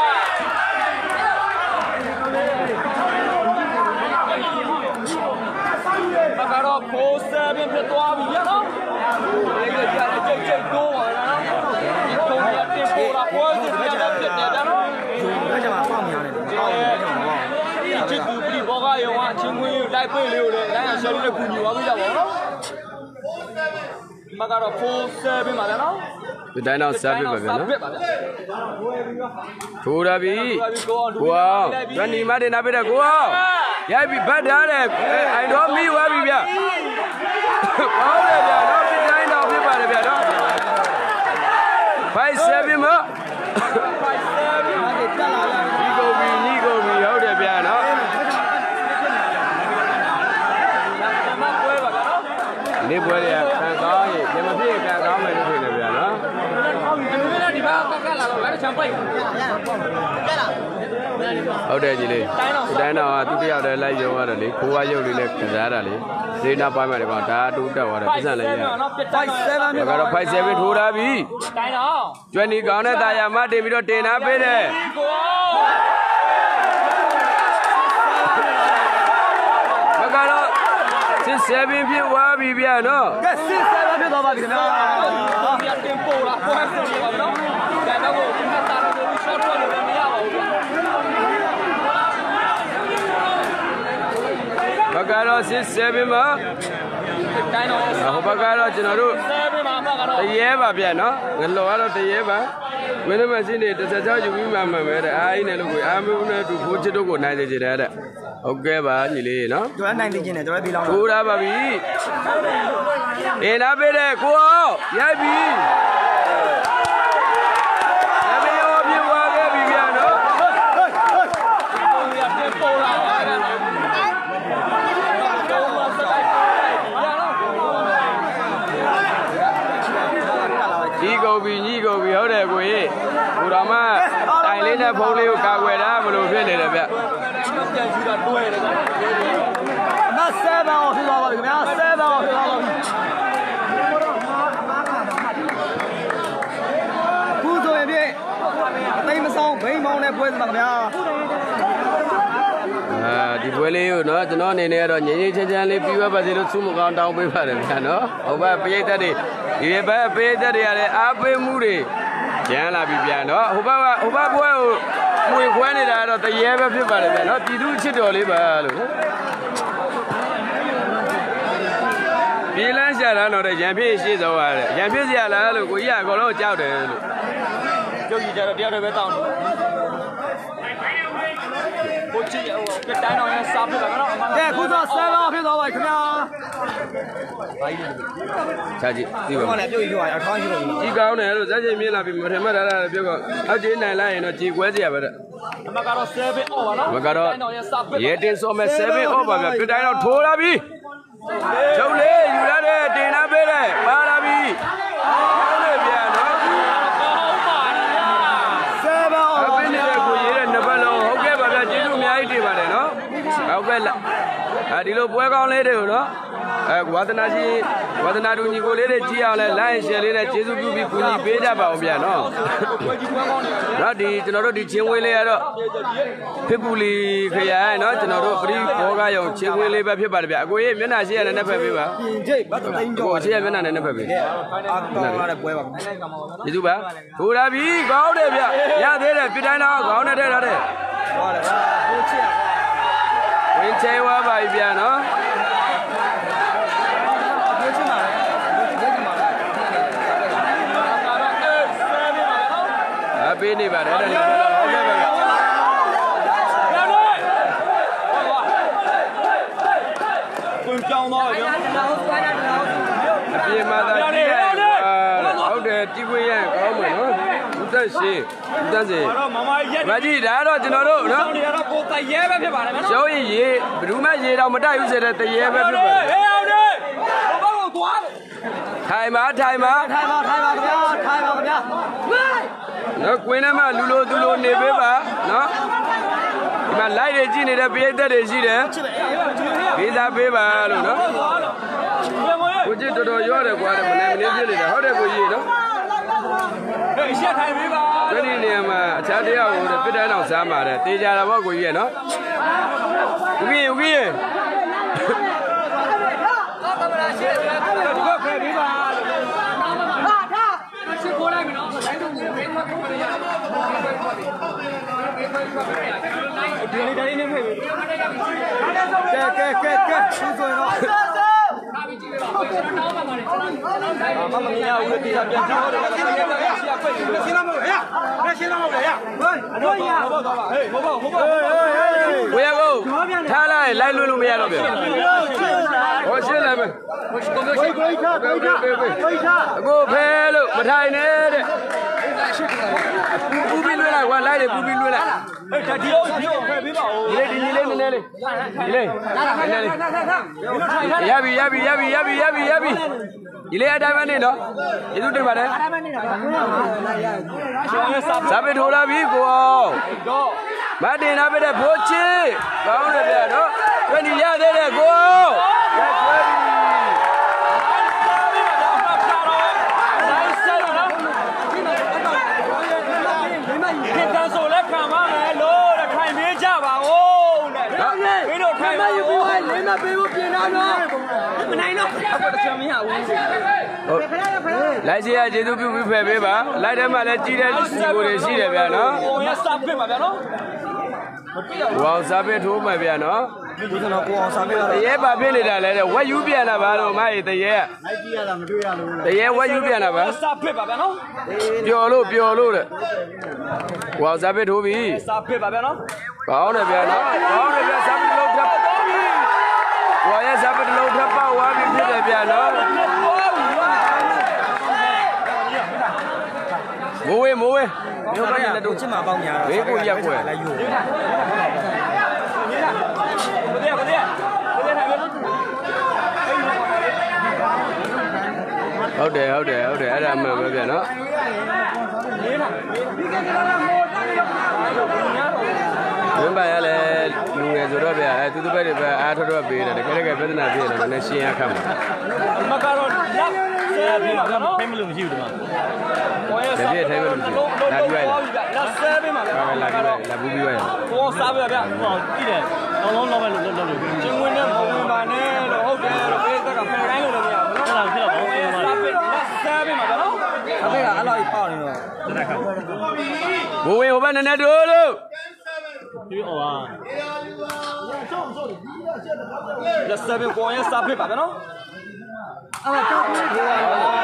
မကတော့ဖိုး7ဖြစ်သွားပြီရနော်ဒီကကြတဲ့ကြိတ်ကြိတ်တိုးပါလားနော် ပုံရတင်ပေါ်တာပွဲစစ်ပြန်တော့ဖြစ်နေတယ်နော် ဘယ်ကြမှာပေါက်များနေတယ်ပေါက်ဘယ်ကြမှာပေါက် ချစ်သူပြည်ဘောကယုံကအချင်းခွင်းလိုက်ပိတ်လေးကိုလည်းလိုင်းအောင်ရှယ်လေး နဲ့ကူညီသွားပေးကြပါဦးနော်မကတော့4 7ပါလေနော်ဒီတိုင်းတော့စားပြပါဗျာနော်ပြပါဗျာထိုးရပြီကိုအောင်ရန်နီမတင်နာပြတဲ့ကိုအောင်ရိုက်ပြီဘတ်ထားတယ်အိုင်တော့မိသွားပြီဗျာဟောတယ်ဗျာနော်ဒီတိုင်းတော့ပြပါတယ်ဗျာနော်5 7မ ဒီတက်လာလာ ညီကုန်ပြီညီကုန်ပြီဟုတ်တယ်ဗျာနော် မပွဲပါဗျာနော် နေပွဲတွေကခံကောင်းရင်ပြန်မဖြစ်ခံကောင်းမယ်လို့ထင်တယ်ဗျာနော်ဒီလိုနဲ့ဒီဘက်ကကလာတော့လည်းချမ်းပိတ်ဟုတ်တယ်ကြီးလေးဒီတိုင်းတော့သူတယောက်တည်းလိုက်ရုံရတယ်လေခိုးဝါရုပ်လေးနဲ့ကစားတာလေစေနာပိုင်းမှာဒီကောင်ဒါတူတက်သွားတယ်ပြဿနာလေးရနော်ပြတ်တိုင်း7ဒါကတော့5 7ထိုးထားပြီတိုင်းတော့ကျွမ်းဒီကောင်းတဲ့တာယာမတင်ပြီးတော့တင်နာပေးတယ် ကို ဘက်ကတော့စစ် 7ဖြစ်သွားပြီဗျာနော်ကဲစစ်ဆဲပဲဖြစ်သွားပါပြီခင်ဗျာပြတ်တင်ပေါ်လာပွဲစစ်နေပါနော်ဒါတော့ဒီမှာတာလို့ short ထွက်လို့မရပါဘူးဗျာဘက်ကတော့စစ်7မှာတိုင်းတော့ဟိုဘက်ကတော့ကျွန်တော်တို့7မှာမှကတော့တရေပါဗျာနော်ငလောကတော့တရေပါ မင်းတို့မရှင်းနေတစ်ချက်ချောက်ယူပြီးမှမှန်ပဲတဲ့အားအင်းနဲ့လို့ကိုအာမုန်းနဲ့သူဖိုးချစ်တို့ကိုနိုင်စေချင်တယ်တဲ့ဟုတ်ကဲ့ပါညီလေးနော်ကျွန်တော်နိုင်သိချင်းတယ်ကျွန်တော်ပြီးလောင်းထိုးထားပါပြီအင်းနာပေးတဲ့ကိုအောင်ရိုက်ပြီရမယောပြသွားခဲ့ပြီဗျာနော် ပုံရတင်ပေါ်လာတယ်တော့မစတိုက်ရတော့ ညီကုန်ပြီညီကုန်ပြီဟုတ်တယ်ကိုကြီးကိုတော် မတိုင်လေးနဲ့ဖုန်းလေးကိုကာကွယ်တာမလို့ဖြစ်နေတယ်ဗျပြန်ယူတာတွဲတယ်ကွာမဆဲပါအောင်ဖြစ်သွားပါပြီခင်ဗျာဆဲပါအောင်ဖြစ်သွားပါပြီခုဆိုရင်ဖြင့်အသိမဆောင်ဘိန်းမောင်းတဲ့ပွဲစမှာခင်ဗျာအာဒီပွဲလေးကိုနော်ကျွန်တော်အနေနဲ့ကတော့ငြိမ်းငြိမ်းချမ်းချမ်းလေးပြီးွားပါစေလို့ဆုမကောင်းတောင်းပေးပါတယ်ဗျာနော်ဟုတ်ပါပရိသတ်တွေဒီဘက်ပရိသတ်တွေရတယ်အားပေးမှုတွေ ရမ်းလာပြီဗျာနော်ဟိုဘက်ကဟိုဘက်ပွဲကိုမွေခွဲနေတာကတော့တရေပဲဖြစ်ပါတယ်ဗျာနော်ပြည်သူအချစ်တော်လေးပါလို့နော်ပြည်လန်းရှာတာတော့တဲ့ရံပြည့်ရှိစောရတယ်ရံပြည့်စရာလားလို့ကိုကြီးကအကုန်လုံးကြောက်တယ်လို့ကျုပ်ကြီးကြတော့တယောက်တည်းပဲတောင်းတယ် ကိုချစ်ဟိုပြတ်တိုင်းတော့ရစားပြတာကတော့အမှန်ကဲခုဆိုဆဲပါအောင်ဖြစ်သွားပါပြီခင်ဗျာချာကြည့်ဒီဒီပါမှာလည်းပြုတ်ပြီးသွားရအထောင်းရှိလို့ကြီးကောင်းတယ်လို့ဇက်ချင်းမြင်လာပြီမထင်မှတ်တာလည်းပြောကောအောက်ကြီးနိုင်လိုက်ရင်တော့ကြီးကွဲစရာပဲတဲ့အမှန်ကတော့7 over နော်ဘကတော့တိုင်းတော့ရစားပြရဲတင်စောမဲ့7 off ပါဗျပြတိုင်းတော့ထိုးလာပြီချုပ်လေး အဲဒီလိုပွဲကောင်းလေးတွေကိုနော်အဲဝါသနာရှိဝါသနာတူညီကိုလေးတွေကြည့်အောင်လဲ like share လေးနဲ့ကျေးဇူးပြုပြီးကူညီပေးကြပါအောင်ဗျာနော်ကိုကြီးကွမ်းကောင်းနေတယ်နော်ဒီကျွန်တော်တို့ဒီချင်းဝေးလေးကတော့ဖြစ်ပူလီခရိုင်နော်ကျွန်တော်တို့ပရိဘောကယုံချင်းဝေးလေးပဲဖြစ်ပါတယ်ဗျအကိုကြီးမျက်နှာရှိရတဲ့နဲ့ဖက်ပေးပါပြင်ကျိတ်ဘတ်သိန်းကျော်ကိုရှိရမျက်နှာနဲ့နဲ့ဖက်ပေးအာကောင်းလာတဲ့ပွဲပါခင်ဗျာကျေးဇူးပါထူလာပြီကောင်းတယ်ဗျရသေးတယ်ပြတိုင်းတော့ခေါင်းနဲ့ထည့်ထားတယ်ဟုတ်တယ်ဟာကိုချစ်ရ ကွာဝင်ချဲဝါပါပြီဗျနော်ကိုချစ်မှာလေကိုချစ်မှာလေကတော့အဲ7ပါနော်အပေးနေပါတယ်တဲ့ဟုတ်ကဲ့ပါဗျရလို့ကွန်ကြောင်းတော့ရောအပြေမှာသာကြည့်ရဟုတ်တယ်ကြည့်ခွင့်ရကောင်းမယ်နော်ဦးသက်ရှင်ဦးသက်ရှင်တော့မမရက်မကြီးဒါကတော့ကျွန်တော်တို့နော်နေရ တော့ကိုတရဲပဲဖြစ်ပါတယ်နော်ကျောင်းရင်ရေဘယ်သူမှရေတော့မတိုက်ဘူးဆိုတဲ့တရေပဲဖြစ်ပါတယ်ဟေးအောင်နေဘဘကိုသွားထိုင်ပါထိုင်ပါထိုင်ပါထိုင်ပါခင်ဗျာထိုင်ပါခင်ဗျာနော်ကွင်းထဲမှာလူလိုသူလိုနေပေးပါနော်ဒီမှာ light တွေကြည့်နေတဲ့ပရိသတ်တွေရှိတယ်ပေးစားပေးပါလို့နော်ပြန်မရကိုကြီးတော်တော်ရောတယ်ကွာတဲ့မနေ့မနေ့ဖြစ်နေတာဟုတ်တယ်ကိုကြီးနော်ဟေးရှက်ထိုင်ပေးပါ ဒီနေ့နေရာမှာအခြားတရားကိုပြစ်တိုင်းအောင်စားမှာတဲ့တေးကြတာပေါ့ကိုကြီးရဲ့နော်ဦးကြီးဦးကြီးရဲ့ခွဲပေးပါချစ်ခိုးလိုက်မယ်နော်ဒီလေးတိုင်းနေဖိတ်ကဲကဲကဲကဲသူဆိုရင်တော့မမမြင်ရဘူးဒီကပြန်ကြည့်တော့တယ်ဆ ရာပိတ်နေတယ်ရှင်းတော့မဟုတ်ရရရှင်းတော့မဟုတ်ရဟေးဘောဘောဘောဟေးဘောဘောဘောဟေးဟေးဝေရကုန်းထားလိုက်လိုက်လွှတ်လို့မရတော့ပြန်ဟောရှင်းလိုက်မယ်ဝိတ်ဝိတ်ထားဝိတ်ထားဝိတ်ထားအခုဖဲလို့မထိုင်နဲ့တဲ့ပူပြီး လွှဲလိုက်ကွာလိုက်လေပူပြီးလွှဲလိုက်ဟေးဒါဒီလိုဒီလိုဖယ်ပေးပါဦးဒီလေးဒီလေးနည်းနည်းလေးဒီလေးနည်းနည်းလေးရပြီရပြီရပြီရပြီရပြီရပြီဒီလေးအတိုင်းမနေတော့ကျေးဇူးတင်ပါတယ်ဇာပိထိုးလာပြီကိုအောင်မတင်လာပဲတဲ့ဘိုးချီကောင်းတယ်ဗျာနော်တွေ့နေရသေးတယ်ကိုအောင်ရက်ွယ်ပြီခင်တန်းဆိုလက်ခံပါမယ်လို့တဲ့ထိုင်ပေးကြပါဦးတဲ့ နော် မင်းတို့ထိုင်ပါဘူးဟဲ့လေးမပေးဘူးပြင်တော့တော့ မနိုင်တော့အခုတချမ်းမရဘူးဟုတ်လိုက်စီရကျေးဇူးပြုပြီးဖယ်ပေးပါလိုက်တယ်မှလည်းကြီးတဲ့စီကိုတွေရှိတယ်ဗျာနော်ဟိုရစပ်ပြပါဗျာနော်ဝေါဇာပိထိုးမယ်ဗျာနော်ဒီကျွန်တော်ကိုအောင်စားပေးရတရေပါဖြစ်နေတာလဲတဲ့ဝက်ယူပြန်တာပါတော့မအေးတရေလိုက်ကြည့်ရတာမတွေ့ရလို့တရေဝက်ယူပြန်တာပါစပ်ပြပါဗျာနော်ပျော်လို့ပျော်လို့တဲ့ဝေါဇာပိထိုးပြီစပ်ပြပါဗျာနော်ကောင်းတယ်ဗျာနော်ကောင်းတယ်ဗျာဇာပိတစ်လုံးထပ် ဝါရဲ့ဇာပိတစ်လုံးထပ်ပေါက်သွားပြီဖြစ်တယ်ဗျာနော်မိုးဝေးမိုးဝေးမြို့ပိုင်းလက်တို့ချစ်မှာပေါင်းများဝေးကိုရက်ွယ်လိုက်ယူဘယ်တဲ့ဘယ်တဲ့ဘယ်တဲ့ထိုင်ပဲဟုတ်တယ်ဟုတ်တယ်ဟုတ်တယ်အဲ့ဒါမှန်ပဲဗျာနော်ဝင်းပါရလဲလူငယ် ဆိုတော့ဗျာအဲသူသူပဲတွေပဲအားထွက်ထွက်ပေးတယ်တကယ်တကယ်ပြဿနာဖြစ်နေတယ်နည်းရှင်းရခတ်မှာမကတော့လက်ဆဲပြပါဗျာနော်ဖိမလို့မရှိဘူးဒီမှာကိုရဲ့စားလက်ဆဲပြပါဗျာပါပဲလာပြီးလာဘူးပြီးရရကိုစားပြဗျာဟောကြည့်တယ်လုံးလုံးလောက်ပဲလို့လောက်လို့ချင်းဝင်နဲ့မဝင်ပါနဲ့လို့ဟုတ်တယ်လို့ပေးသက်ကဖယ်တိုင်းလို့လည်းမရဘူးနော်အဲ့ဒါဖြစ်တော့ဘောင်းစားပြလက်ဆဲပြပါဗျာနော်အဖေကအဲ့လိုပေါ့နေတော့ဘိုးဝင်ဟိုဘက်နည်းနည်းတို့လို့ဒီဟောပါ လက်ဆဲပြကိုရဲ့စားပြပါဗျာနော်အဲ့တော့ဟုတ်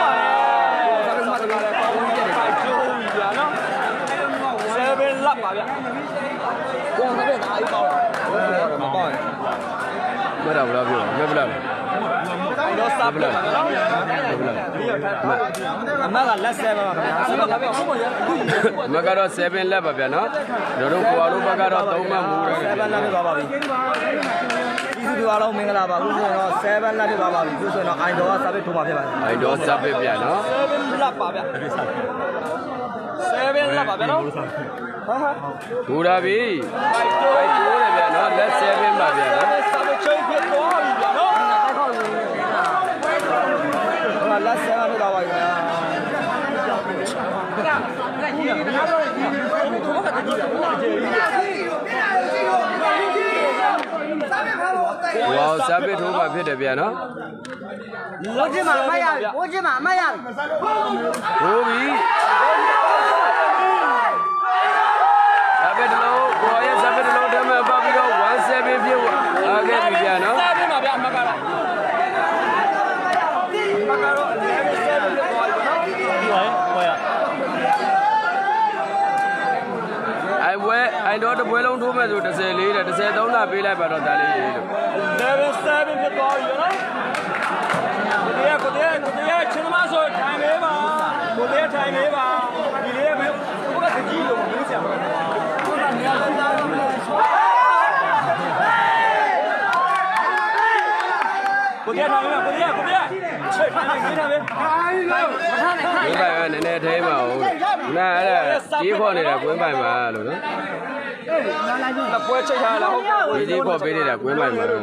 ပါတယ်စားပြမှာတကယ်ပေါ့ဝင်ကြတယ်ဖိုက်ကျိုးဗျာနော်ဆဲပြလက်ပါဗျာကိုစားပြအားကြီးပေါ့မပေါ့မရဘူးလားပြောမရဘူးလား တော့စားပြပါဗျာနော်အမကလက်ဆဲပါပါခင်ဗျာဆက်ပါဗျာဘုမရအခုမကတော့7လက်ပါဗျာနော်တို့တို့ကွာတို့ဘက်ကတော့3မှတ်မူတယ်7လက်ပြပါပါပြီကျေးဇူးတူအားလုံးမင်္ဂလာပါခုဆိုရင်တော့7လက်ပြပါပါပြီခုဆိုရင်တော့အိုင်ဒေါ်ကစာပေထိုးမှာဖြစ်ပါတယ်အဲ့တော့စပစ်ဗျာနော်7လက်ပါဗျာ7လက်ပါဗျာနော်ဟာဟာဘူရာပြီဖိုက်တိုးတယ်ဗျာနော်လက်7ပါဗျာနော်စာပေ ချုပ်ဖြစ်သွားပြီဗျာနော်ဟာလက်ဆဲပါတော့ပါပြီဗျာဝါစပစ်ထိုးပါဖြစ်တယ်ဗျာနော်ဘိုးချင်းမှာမရဘိုးချင်းမှာမရဟိုးပြီစပစ်တလုံးကိုရဲ့စပစ်တလုံးတမ်းမှပေါက်ပြီးတော့17ပြည့်အားခဲ့ပြီဗျာနော် စားပြပါဗျာအမကတော့အမကတော့လည်းဆဲပြသွားပြီနော်ဒီပါရဲ့ဟောရ အိုင်ပွဲအိုင် တော့တပွဲလုံးထိုးမဲ့ဆို30လေးတဲ့33လာပေးလိုက်ပါတော့ဒါလေးလို့ level 7ဖြစ်သွားပြီနော်ကိုတရားကိုတရားကိုတရားချင်းမဆိုထိုင်လေးပါကိုတရားထိုင်လေးပါဒီလေးပဲဘုကတကြီးလို့မင်းဆရာပါကိုတရားထိုင်လေးပါကိုတရားကိုတရားချက်ထိုင်လေးနေတာပဲဒီပိုင်ကနည်းနည်းထိမ့်ပါဦးနားအဲ့ဒါကြီးခေါ်နေတာကွင်းပိုင်ပါလို့နော်လက် ပွဲချိတ်ထားလားဟုတ်ဒီကြီးခေါ်ပေးနေတာကွင်းပိုင်ပါလို့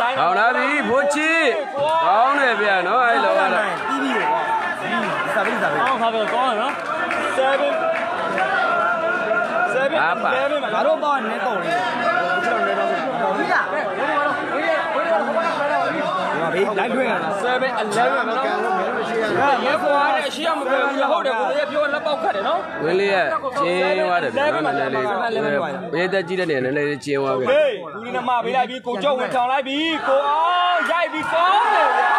တိုင်းဟောင်းလာပြီဘိုးချီကောင်းတယ်ဗျာနော်အဲ့လောကတော့ပြီးပြီပေါ့စာပြီးစာပြီးအော်ဟာပဲကောင်းရနော်7 7 7ငါတို့ပေါ့နည်းကုန်လေးကျွန်တော်နည်းတော့ဘူးလားဝဘေးလိုက်လွှင့်ရတာ7 11ပဲနော် ရဲခွာတဲ့အရှိရမပြောဘူးဟုတ်တယ်ကိုရဲပြောလက်ပေါက်ခတ်တယ်နော်ဝင်းလေးကကျင်းသွားတယ်ဗျာနော်နည်းနည်းလေးဘေးသက်ကြီးတဲ့နေနည်းနည်းလေးကျင်းသွားပြီဟေးဘူးလေးနဲ့မပေးလိုက်ပြီကိုကြောက်ဝင်ထောင်လိုက်ပြီကိုအောင်ရိုက်ပြီကောင်းတယ်ဗျာ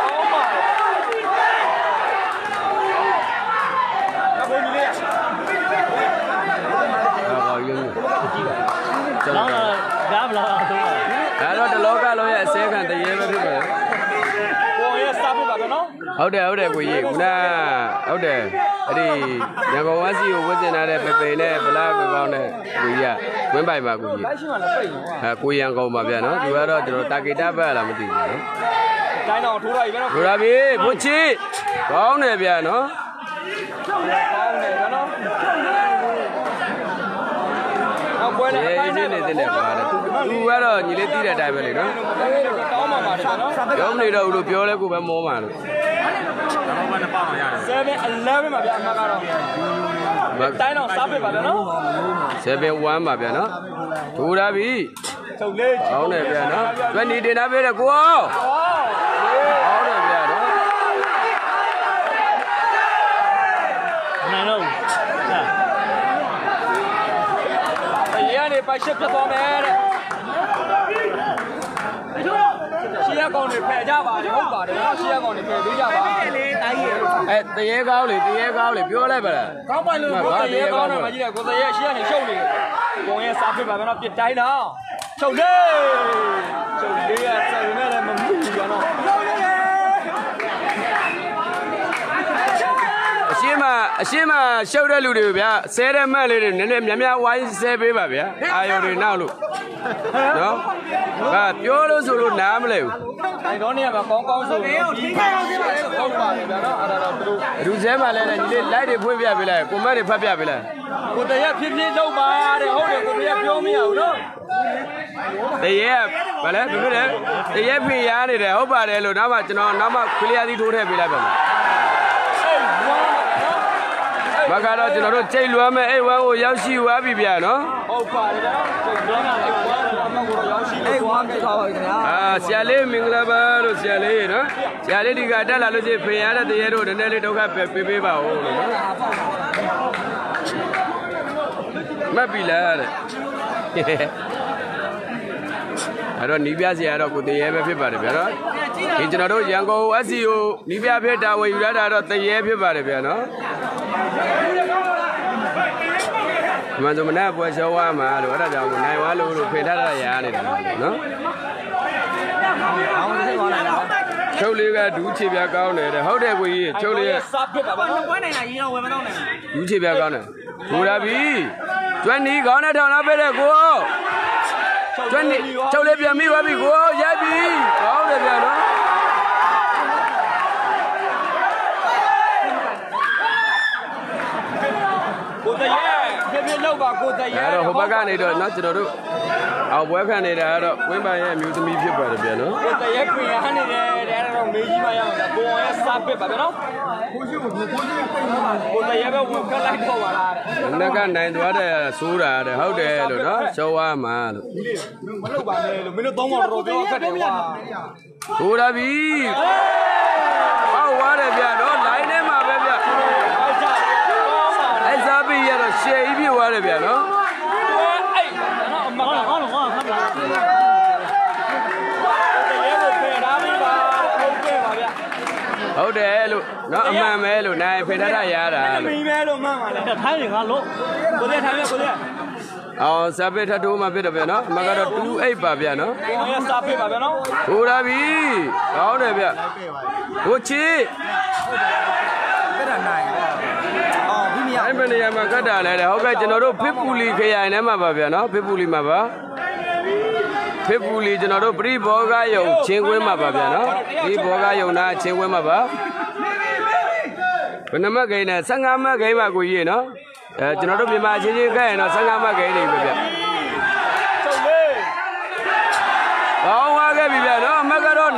အော်ပါဘယ်လိုလဲ ဟာပါယူကျွန် လော တော် င်းလာဒါမလားတော့ ဒါတော့တလောကလုံးရဲ့အစဲခံတရေပဲဖြစ်ပါ ကိုရဲစားပြပါတော့နော် ဟုတ်တယ်ဟုတ်တယ်ကိုကြီးခုနဟုတ်တယ်အဲ့ဒီရန်ကုန်ဝက်စီကိုဝတ်ကျင်ထားတဲ့ပေပေနဲ့ဗလာပကောင်းနဲ့ကိုကြီးကဝင်းပိုင်ပါကိုကြီးလိုက်ရှိမှလည်းပိတ်နော်အဲကိုရန်ကုန်ပါဗျာနော်သူကတော့ကျွန်တော်တာဂီတာဘက်လာမသိဘူးနော်တိုင်းတော့ထိုးလိုက်ပြီနော်ဒိုရာဘီဘုချီကောင်းတယ်ဗျာနော်ကောင်းတယ်ဗျာနော်နောက်ပွဲနဲ့ဒီအရေးပိုင်းနေနဲ့နေတယ်ပါတယ်သူသူကတော့ညီလေးတီးတဲ့အတိုင်းပဲလေနော်တောင်းပါပါတယ်ဗျာနော်ရုံးနေတော့ဘူးလို့ပြောလဲကိုပဲမောပါလို့ 7 11မှာဗျာအမှတ်ကတော့တိုင်းတော့စားပြပါဗျာနော်71ပါဗျာနော်ဒိုရာဘီချုပ်လေးကောင်းတယ်ဗျာနော်တွက်နေတင်တာပေးတယ်ကိုအောင်ကောင်းတယ်ဗျာနော်နိုင်တော့အရေးကနေပိုက်ရှစ်ပြတ်သွားမယ်တဲ့ရှေ့ရ ကောင်တွေဖယ်ကြပါတယ်ဟုတ်ပါတယ်နော်ရှေ့ရကောင်တွေဖယ်ပေးကြပါအဲတရေကောင်းလေတရေကောင်းလေပြောလိုက်ပါလားကောင်းပိုင်လို့ကိုယ်ရဲကောင်းတယ်မကြီးတယ်ကိုယ်ရဲရှေ့ကနေရှုပ်နေတယ်ကိုယ်ရဲစားပြပါဗျာနော်ပြစ်တိုင်းတော့ချုပ်လေးချုပ်လေးကဆက်နေတယ်မမှုဘူးဗျာနော် အ ရှင်းမအရှင်းမရှုပ်တဲ့လူတွေကိုဗျာဆဲတဲ့မက်လေးတွေနည်းနည်းများများဝိုင်းဆဲပေးပါဗျာအာယုံတွေနောက်လို့နော်ဟာပြောလို့ဆိုလို့နားမလဲဘူးအဲတော့နေရာမှာကောင်းကောင်းဆိုရင်ပြီးဟုတ်ပါတယ်ဗျာနော်အဲ့ဒါတော့သူတို့အလူဆဲမှလည်းညီလေးလိုက်တွေဖွင့်ပြပေးလိုက်ကွန်မန့်တွေဖတ်ပြပေးလိုက်ကိုတရက်ဖြည်းဖြည်းလုပ်ပါတဲ့ဟုတ်တယ်ကိုတရက်ပြောမရဘူးနော်တရေကဗလဲဘယ်လိုလဲတရေဖင်ရနေတယ်ဟုတ်ပါတယ်လို့နောက်မှကျွန်တော်နောက်မှခလျာသီးထိုးထည့်ပေးလိုက်ပါမယ် မကတော့ကျွန်တော်တို့ချိန်လွမ်းမဲ့အိတ်ဝမ်းကိုရောက်ရှိသွားပြီဗျာနော်ဟုတ်ပါတယ်ဗျာနော်ကျုပ်ပြောတာလေဝမ်းတော့အမေကိုတော့ရောက်ရှိအေးဝမ်းပြသွားပါပြီခင်ဗျာအာဆရာလေးမင်္ဂလာပါလို့ဆရာလေးနော်ဆရာလေးဒီကတက်လာလို့ရှိရင်ဖင်ရတဲ့တရေတို့နည်းနည်းလေးဒုက္ခပေးပေးပါဦးလို့နော်မတ်ပြီလားတဲ့အဲ့တော့နီးပြဆရာတော့ကိုတရေပဲဖြစ်ပါတယ်ဗျာနော်ဒီကျွန်တော်တို့ရန်ကုန် SCO နီးပြဖြစ်တာဝယ်ယူရတာတော့တရေဖြစ်ပါတယ်ဗျာနော် ဒီမှာဆိုမနက်ပွဲရှောင်းသွားမှာလို့အဲ့ဒါကြောင့်နိုင်သွားလို့လို့ဖင်ထားတာရရနေတယ်နော်အောင်သိသွားနိုင်လားချုပ်လေးကဒူးချေပြကောင်းတယ်တဲ့ဟုတ်တယ်ကိုကြီးချုပ်လေးကစားပြပါဗျာနော်ပွဲနိုင်တာရင်းတော့ဝယ်မတော့နိုင်ဒူးချေပြကောင်းတယ်ဘူလာပြီကျွမ်းနီကောင်းတဲ့ထောင်လာပဲတဲ့ကိုကျွမ်းနီချုပ်လေးပြန်ပြီးသွားပြီကိုရိုက်ပြီကောင်းတယ်ဗျာနော် ကိုတရက်ဖြည်းဖြည်းလုပ်ပါကိုတရက်အဲ့တော့ဟိုဘက်ကနေတော့နော်ကျွန်တော်တို့အောင်ပွဲခံနေတာကတော့ဝင်းပိုင်ရဲ့အမျိုးသမီးဖြစ်ပါတယ်ဗျာနော်ကိုတရက်ပြင်ရနေတယ်တဲ့အဲ့တော့မေးကြီးမရအောင်ဗျာကိုရဲစားပြပါဗျာနော်ကိုရှိကိုကိုရှိကိုတရက်ပဲဝင်ခက်လိုက်တော့ပါလားတဲ့နက်ကနိုင်သွားတဲ့ဆိုးတာတဲ့ဟုတ်တယ်လို့နော်ရှောဝါမှာလို့မလုပ်ပါနဲ့လို့မင်းတို့သုံးပါတော့ပြောခက်တယ်ကွာဘူလာပြီဟောက်သွားတယ်ဗျာနော်လိုင်းထဲမှာပဲဗျာ အားကြကောင်းပါလေ အဲ့စားပြီး ရတော့ရှယ်ကြီးဖြစ်သွားတယ်ဗျာနော်အဲ့နော်အမကဟောတော့ဟောခမ်းပါကိုတရက်ကိုဖယ်ထားပြီးပါဟုတ်ကဲ့ပါဗျာဟုတ်တယ်လို့နော်အမှန်ပဲလို့နိုင်ဖေထထရတာမလို့င်းပဲလို့မှန်ပါလေထိုင်းရင်ငါလို့ကိုတရက်ထိုင်ရကိုတရက်အောင်စပစ်ထထိုးမှဖြစ်တယ်ဗျာနော်အမှန်ကတော့28ပါဗျာနော်ကိုရဲစားပြပါဗျာနော်ဟိုလာပြီကောင်းတယ်ဗျဟိုချီပြတာနိုင် အော်ပြီးမရအဲ့မနေရာမှာကတ်တာလဲတဲ့ဟုတ်ကဲ့ကျွန်တော်တို့ဖစ်ပူလီခရိုင်ထဲမှာပါဗျာနော်ဖစ်ပူလီမှာပါဖစ်ပူလီကျွန်တော်တို့ပရိဘောဂယုံချင်းကွင်းမှာပါဗျာနော်ဒီဘောဂယုံနာချင်းကွင်းမှာပါဘယ်နှမတ်ဂိမ်းနဲ့15မတ်ဂိမ်းပါကိုကြီးနော်အဲကျွန်တော်တို့မြန်မာချင်းချင်းခက်ရင်တော့15မတ်ဂိမ်းနေပြီဗျချုပ်လေးကောင်းသွားခဲ့ပြီဗျာနော်အမတ်ကတော့9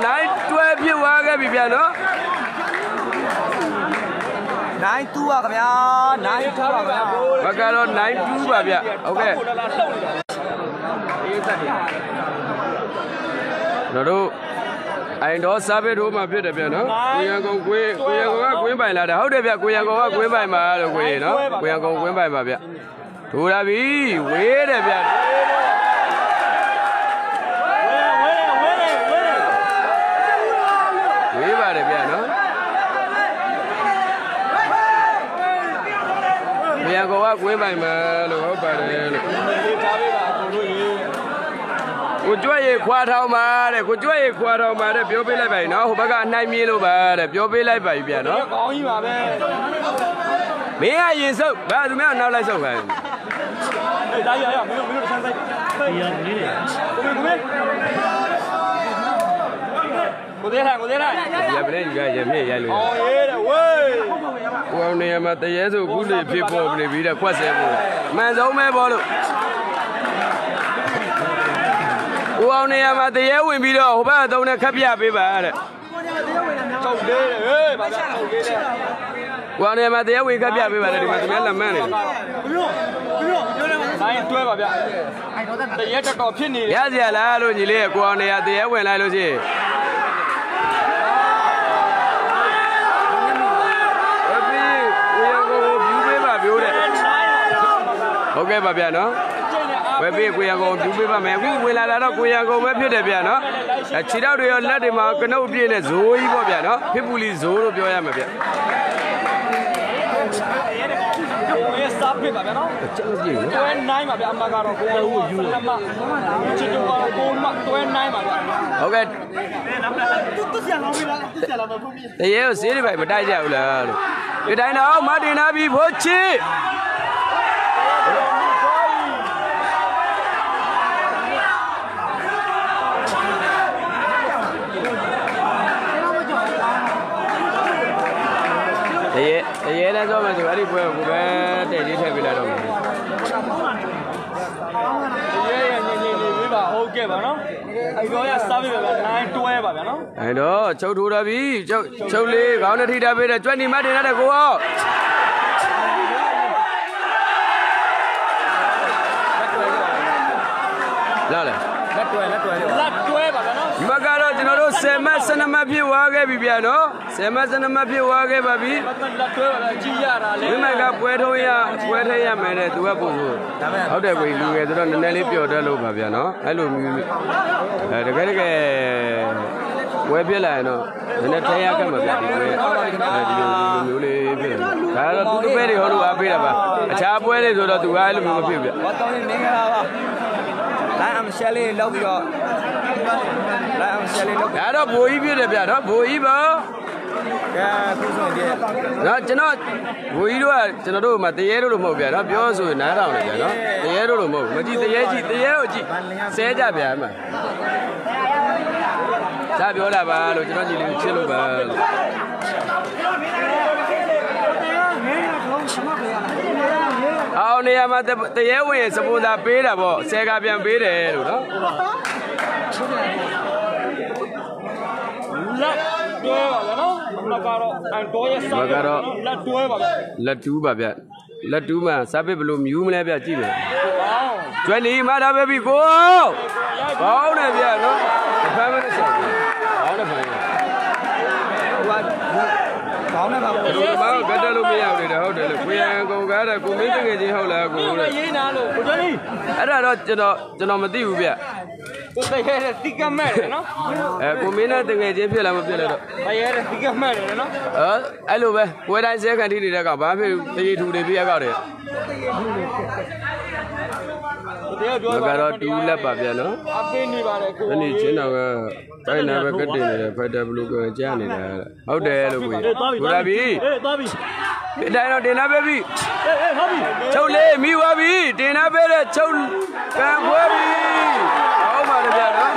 12ဖြစ်သွားခဲ့ပြီဗျာနော် နိုင်တူပါခင်ဗျာနိုင်တူပါခင်ဗျာမတ်ကတော့9 2ပါဗျဟုတ်ကဲ့ကိုလာလာလှုပ်နေတာအေးသက်တယ်ကျွန်တော်တို့အိုင်တော်စားပဲတို့မှာဖြစ်တယ်ဗျနော်ကိုရန်ကုန်ကွင်းကိုရန်ကုန်ကကွင်းပိုင်လာတယ်ဟုတ်တယ်ဗျကိုရန်ကုန်ကကွင်းပိုင်ပါလို့ကိုရနော်ကိုရန်ကုန်ကွင်းပိုင်ပါဗျဒိုးလာပြီဝေးတယ်ဗျ ဝဲဝဲဝဲဝဲ ဝေးပါတယ်ဗျနော် ကိုရန်ကုန်ကကွင်းပိုင်ပါလို့ဟုတ်ပါတယ်လို့ဒီထားပေးပါကိုတို့ရေကိုကြွက်ရခွာထောင်ပါတဲ့ကိုကြွက်ရခွာထောင်ပါတဲ့ပြောပေးလိုက်ပါ යි နော်ဟိုဘက်ကနှိုင်းမြင်းလို့ပါတဲ့ပြောပေးလိုက်ပါပြီဗျနော်ကောင်းကြီးပါပဲမင်းကရင်ဆုပ်ဘာသူများနောက်လိုက်ဆုပ်ပါအေးဒါရရမင်းတို့မင်းတို့တခြားဆိုင်ဖေးရနေတယ်ကိုမင်းကိုမင်းကိုသေးထိုင်ကိုသေးထိုင်ရပလဲကြီးကရမြင့်ရိုက်လို့အောင်ရေးတယ်ဝေး ကိုအောင်နေရာမှာတရေဆိုခုလေဖြစ်ပေါ်နေပြီးတဲ့ခွက်ဆဲဖို့မှန်ဆုံးပဲပေါ့လို့ကိုအောင်နေရာမှာတရေဝင်ပြီးတော့ဟိုဘက်သုံးနဲ့ခက်ပြပေးပါတဲ့ချုပ်သေးတယ်ဟေးဘာသာချုပ်သေးတယ်ကိုအောင်နေရာမှာတရေဝင်ခက်ပြပေးပါတဲ့ဒီမှာသူများလက်မန်းနေဆိုင်တွဲပါဗျတရက်တော်တော်ဖြစ်နေတယ်ရစရာလားလို့ညီလေးကိုအောင်နေရာတရေဝင်လိုက်လို့ရှိရင် ဟုတ်ကဲ့ပါဗျာနော်ဝယ်ပေးကိုရကောင်ပြူပေးပါမယ်အခုဝင်လာတာတော့ကိုရကောင်ပဲဖြစ်တယ်ဗျာနော်အဲခြေထောက်တွေရောလက်တွေမှာကနုတ်ပြည့်နဲ့ဇိုးကြီးပေါ့ဗျာနော်ဖြစ်ပူလီဇိုးလို့ပြောရမှာဗျဝဲစားဖြစ်ပါဗျာနော်ကျုပ်ကြည့်နော်တွဲနိုင်ပါဗျာအမကတော့ကိုယ်ကယူလမချစ်တူကတော့ကိုမတွဲနိုင်ပါဗျာဟုတ်ကဲ့သူဆရာလောင်းပြီလားသူဆရာလောင်းမဖုန်းပြီတရေကိုဈေးတွေပဲမတိုက်ကြဘူးလားလို့ဒီတိုင်းတော့မတင်နာပြီဖို့ချစ်တရေတရေ လည်းဆိုမှဆိုအဲ့ဒီပွဲကိုပဲတဲ့ကြီးထည့်ပေးလိုက်တော့မယ်ရဲရဲညင်ညင်နေပြီပါဟုတ်ကဲ့ပါနော်အဲ့တော့ရစားပြီပါဗျာနိုင်တွဲပါဗျာနော်အဲ့တော့ချုပ်ထိုးတာပြီချုပ်ချုပ်လေးခေါင်းနဲ့ထိတာပေးတယ်ကြွက်နေမတင်တဲ့ကိုဟောလာလေ လက်တွဲလက်တွဲလို့ လက်တွဲပါဗျာနော် ဒီဘက်ကတော့ကျွန်တော်တို့10 မှတ်12မှတ်ပြည့်ဝခဲ့ပြီဗျာနော်10မှတ်12မှတ်ပြည့်ဝခဲ့ပါပြီလက်တွဲပါဗျာကြည့်ရတာလေမိမကပွဲထုံးရပွဲထည့်ရမယ်တဲ့သူကပုံဆိုဟုတ်တယ်ကိုလူငယ်ဆိုတော့နည်းနည်းလေးပျော်တတ်လို့ပါဗျာနော်အဲ့လိုမျိုးအဲတကယ်တကယ်ပွဲပြစ်လာရင်တော့နည်းနည်းထဲရကမှာဗျာဒီပွဲအဲဒီလိုမျိုးလေးဖြစ်တယ်ဒါကတော့သူတို့ပဲတွေဟောလို့အားပေးတာပါအခြားပွဲတွေဆိုတော့သူကအဲ့လိုမျိုးမဖြစ်ဗျာဘာတောင်းနေမင်္ဂလာပါလိုင်းအမရှယ်လေးလောက်ပြီးတော့ လိုင်းအမရှယ်လေးလောက်ဒါတော့ဘိုးကြီးဖြစ်တယ်ဗျာနော်ဘိုးကြီးပါကဲခုဆိုရင်နော်ကျွန်တော်ဘိုးကြီးတို့ကကျွန်တော်တို့မှတရေတို့လို့မဟုတ်ဗျာနော်ပြောဆိုရင်နားထောင်တယ်ဗျာနော်တရေတို့လို့မဟုတ်ဘူးမကြည့်တရေကြည့်တရေကိုကြည့်ဆဲကြဗျာအမှဇာပြောတာပါလို့ကျွန်တော်ညီလေးကိုချစ်လို့ပါလို့အောင်နေရာမှာတရေဝင်စပွန်ဆာပေးတာပေါ့ဆဲကပြန်ပေးတယ်လို့နော် လက်တွဲပါဗျာနော်အမကတော့အဲ့တော့ရစားလက်တွဲပါဗျာလက်တူးပါဗျလက်တူးမှာစားပစ်ဘလို့မြူးမလဲဗျကြည့်မယ်ကောင်းကျွဲနေမှတာပဲပြီကိုကောင်းတယ်ဗျနော်ဖမ်းမလို့ဆောက်ပြီကောင်းတယ်ဖမ်းရဟိုကခေါင်းနဲ့ပါဘယ်လိုမှကတ်တက်လို့မရဘူးလေဟုတ်တယ်လေကိုရန်ကုန်ကားတဲ့ကိုမင်းတငယ်ချင်းဟုတ်လားကိုကိုတဲ့ရေးနာလို့ကိုကျော်လေးအဲ့ဒါတော့ကျွန်တော်ကျွန်တော်မသိဘူးဗျ ကိုတရဲတဲ့တိကမဲ့တယ်နော်အဲကိုမင်းနဲ့တငယ်ချင်းဖြစ်လားမဖြစ်လဲတော့တရဲတဲ့တိကမဲ့တယ်နော်အဲအဲ့လိုပဲပွဲတိုင်းဆဲခံတိနေတဲ့ကဘာဖြစ်တရေထူတွေပြရကောက်တယ်ကိုတရဲပြောမကတော့တူးလက်ပါဗျနော်အပင်းနေပါတယ်ကိုအဲ့ဒီချင်းတော်ကတိုင်းနာပဲကတ်တင်နေတယ်ဖိုက်တာဘလူးကကြားနေတာဟုတ်တယ်လို့ကိုကြီးကိုလာပြီအေးသွားပြီဒီတိုင်းတော့တင်နာပဲပြီအေးအေးဟုတ်ပြီချုပ်လေးမိသွားပြီတင်နာပဲတဲ့ချုပ်ကံပွဲပြီ ဟုတ်ပါတယ်ဗျာနော်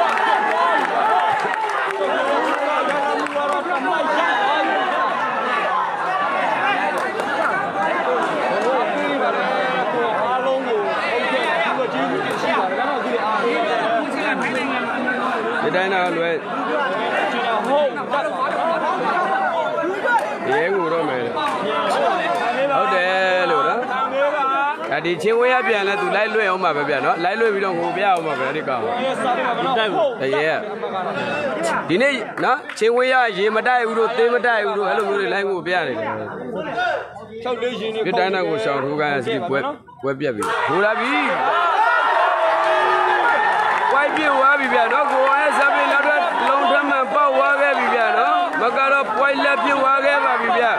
အားလုံးကိုဟုတ်ကဲ့ဒီကကြီးရှိပါတယ်နော်ဒီအားလုံးဒီတိုင်းတော့လွယ်ကျွန်တော်ဟုတ်တတ်ပါရဲကိုတော့မယ်ဟုတ်တယ်လို့နော် မေးပါ အဲ ဒီဒီချင်းဝင်းရပြန်လဲသူလိုက်လွှဲအောင်ပါပဲဗျာနော်လိုက်လွှဲပြီးတော့ဟိုပြအောင်ပါပဲဒီကောင်ကိုရင်စားပြပါနော်ဟုတ်တရေဒီနေ့နော်ချင်းဝင်းရရေမတိုက်ဘူးတို့သေးမတိုက်ဘူးတို့အဲ့လိုမျိုးတွေလိုက်ကိုပြနေတယ်ချုပ်လေးရှင်နေဒီတိုင်းတော့ကိုရှောင်းထိုးကန်စီပွဲပွဲပြက်ပြီဟိုလာပြီဝိုက်ပြစ်သွားပြီဗျာနော်ကိုရဲစပင်းနောက်တော့လုံထမှန်ပေါက်သွားခဲ့ပြီဗျာနော်မကတော့ပွိုက်လက်ပြစ်သွားခဲ့ပါပြီဗျာ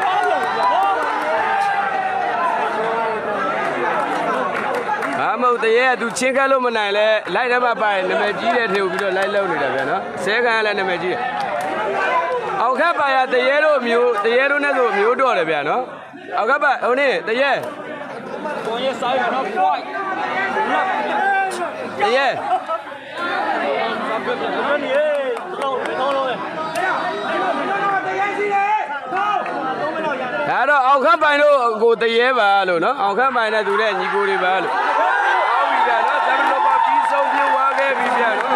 အာမဟုတ်တရေ ကသူချင်းခတ်လို့မနိုင်လဲလိုက်ထဲမှာပါရင်နာမည်ကြီးတဲ့ထေကိုပြီးတော့လိုက်လုံနေတာဗျာနော်ဆဲခံရလဲနာမည်ကြီးတယ်အောက်ခက်ပါရတရေတို့မျိုးတရေတို့နဲ့ဆိုမျိုးတော့တယ်ဗျာနော်အောက်ခက်ပါဟိုနေတရေကိုရင်စားပြပါနော်ပွိုက်တရေစားပြပါနော်နေတော့တော့တော့ဒါတော့အောက်ခက်ပိုင်တို့ကိုတရေပါလို့နော်အောက်ခက်ပိုင်နဲ့သူနဲ့ညီကိုတွေပါလို့ ဟော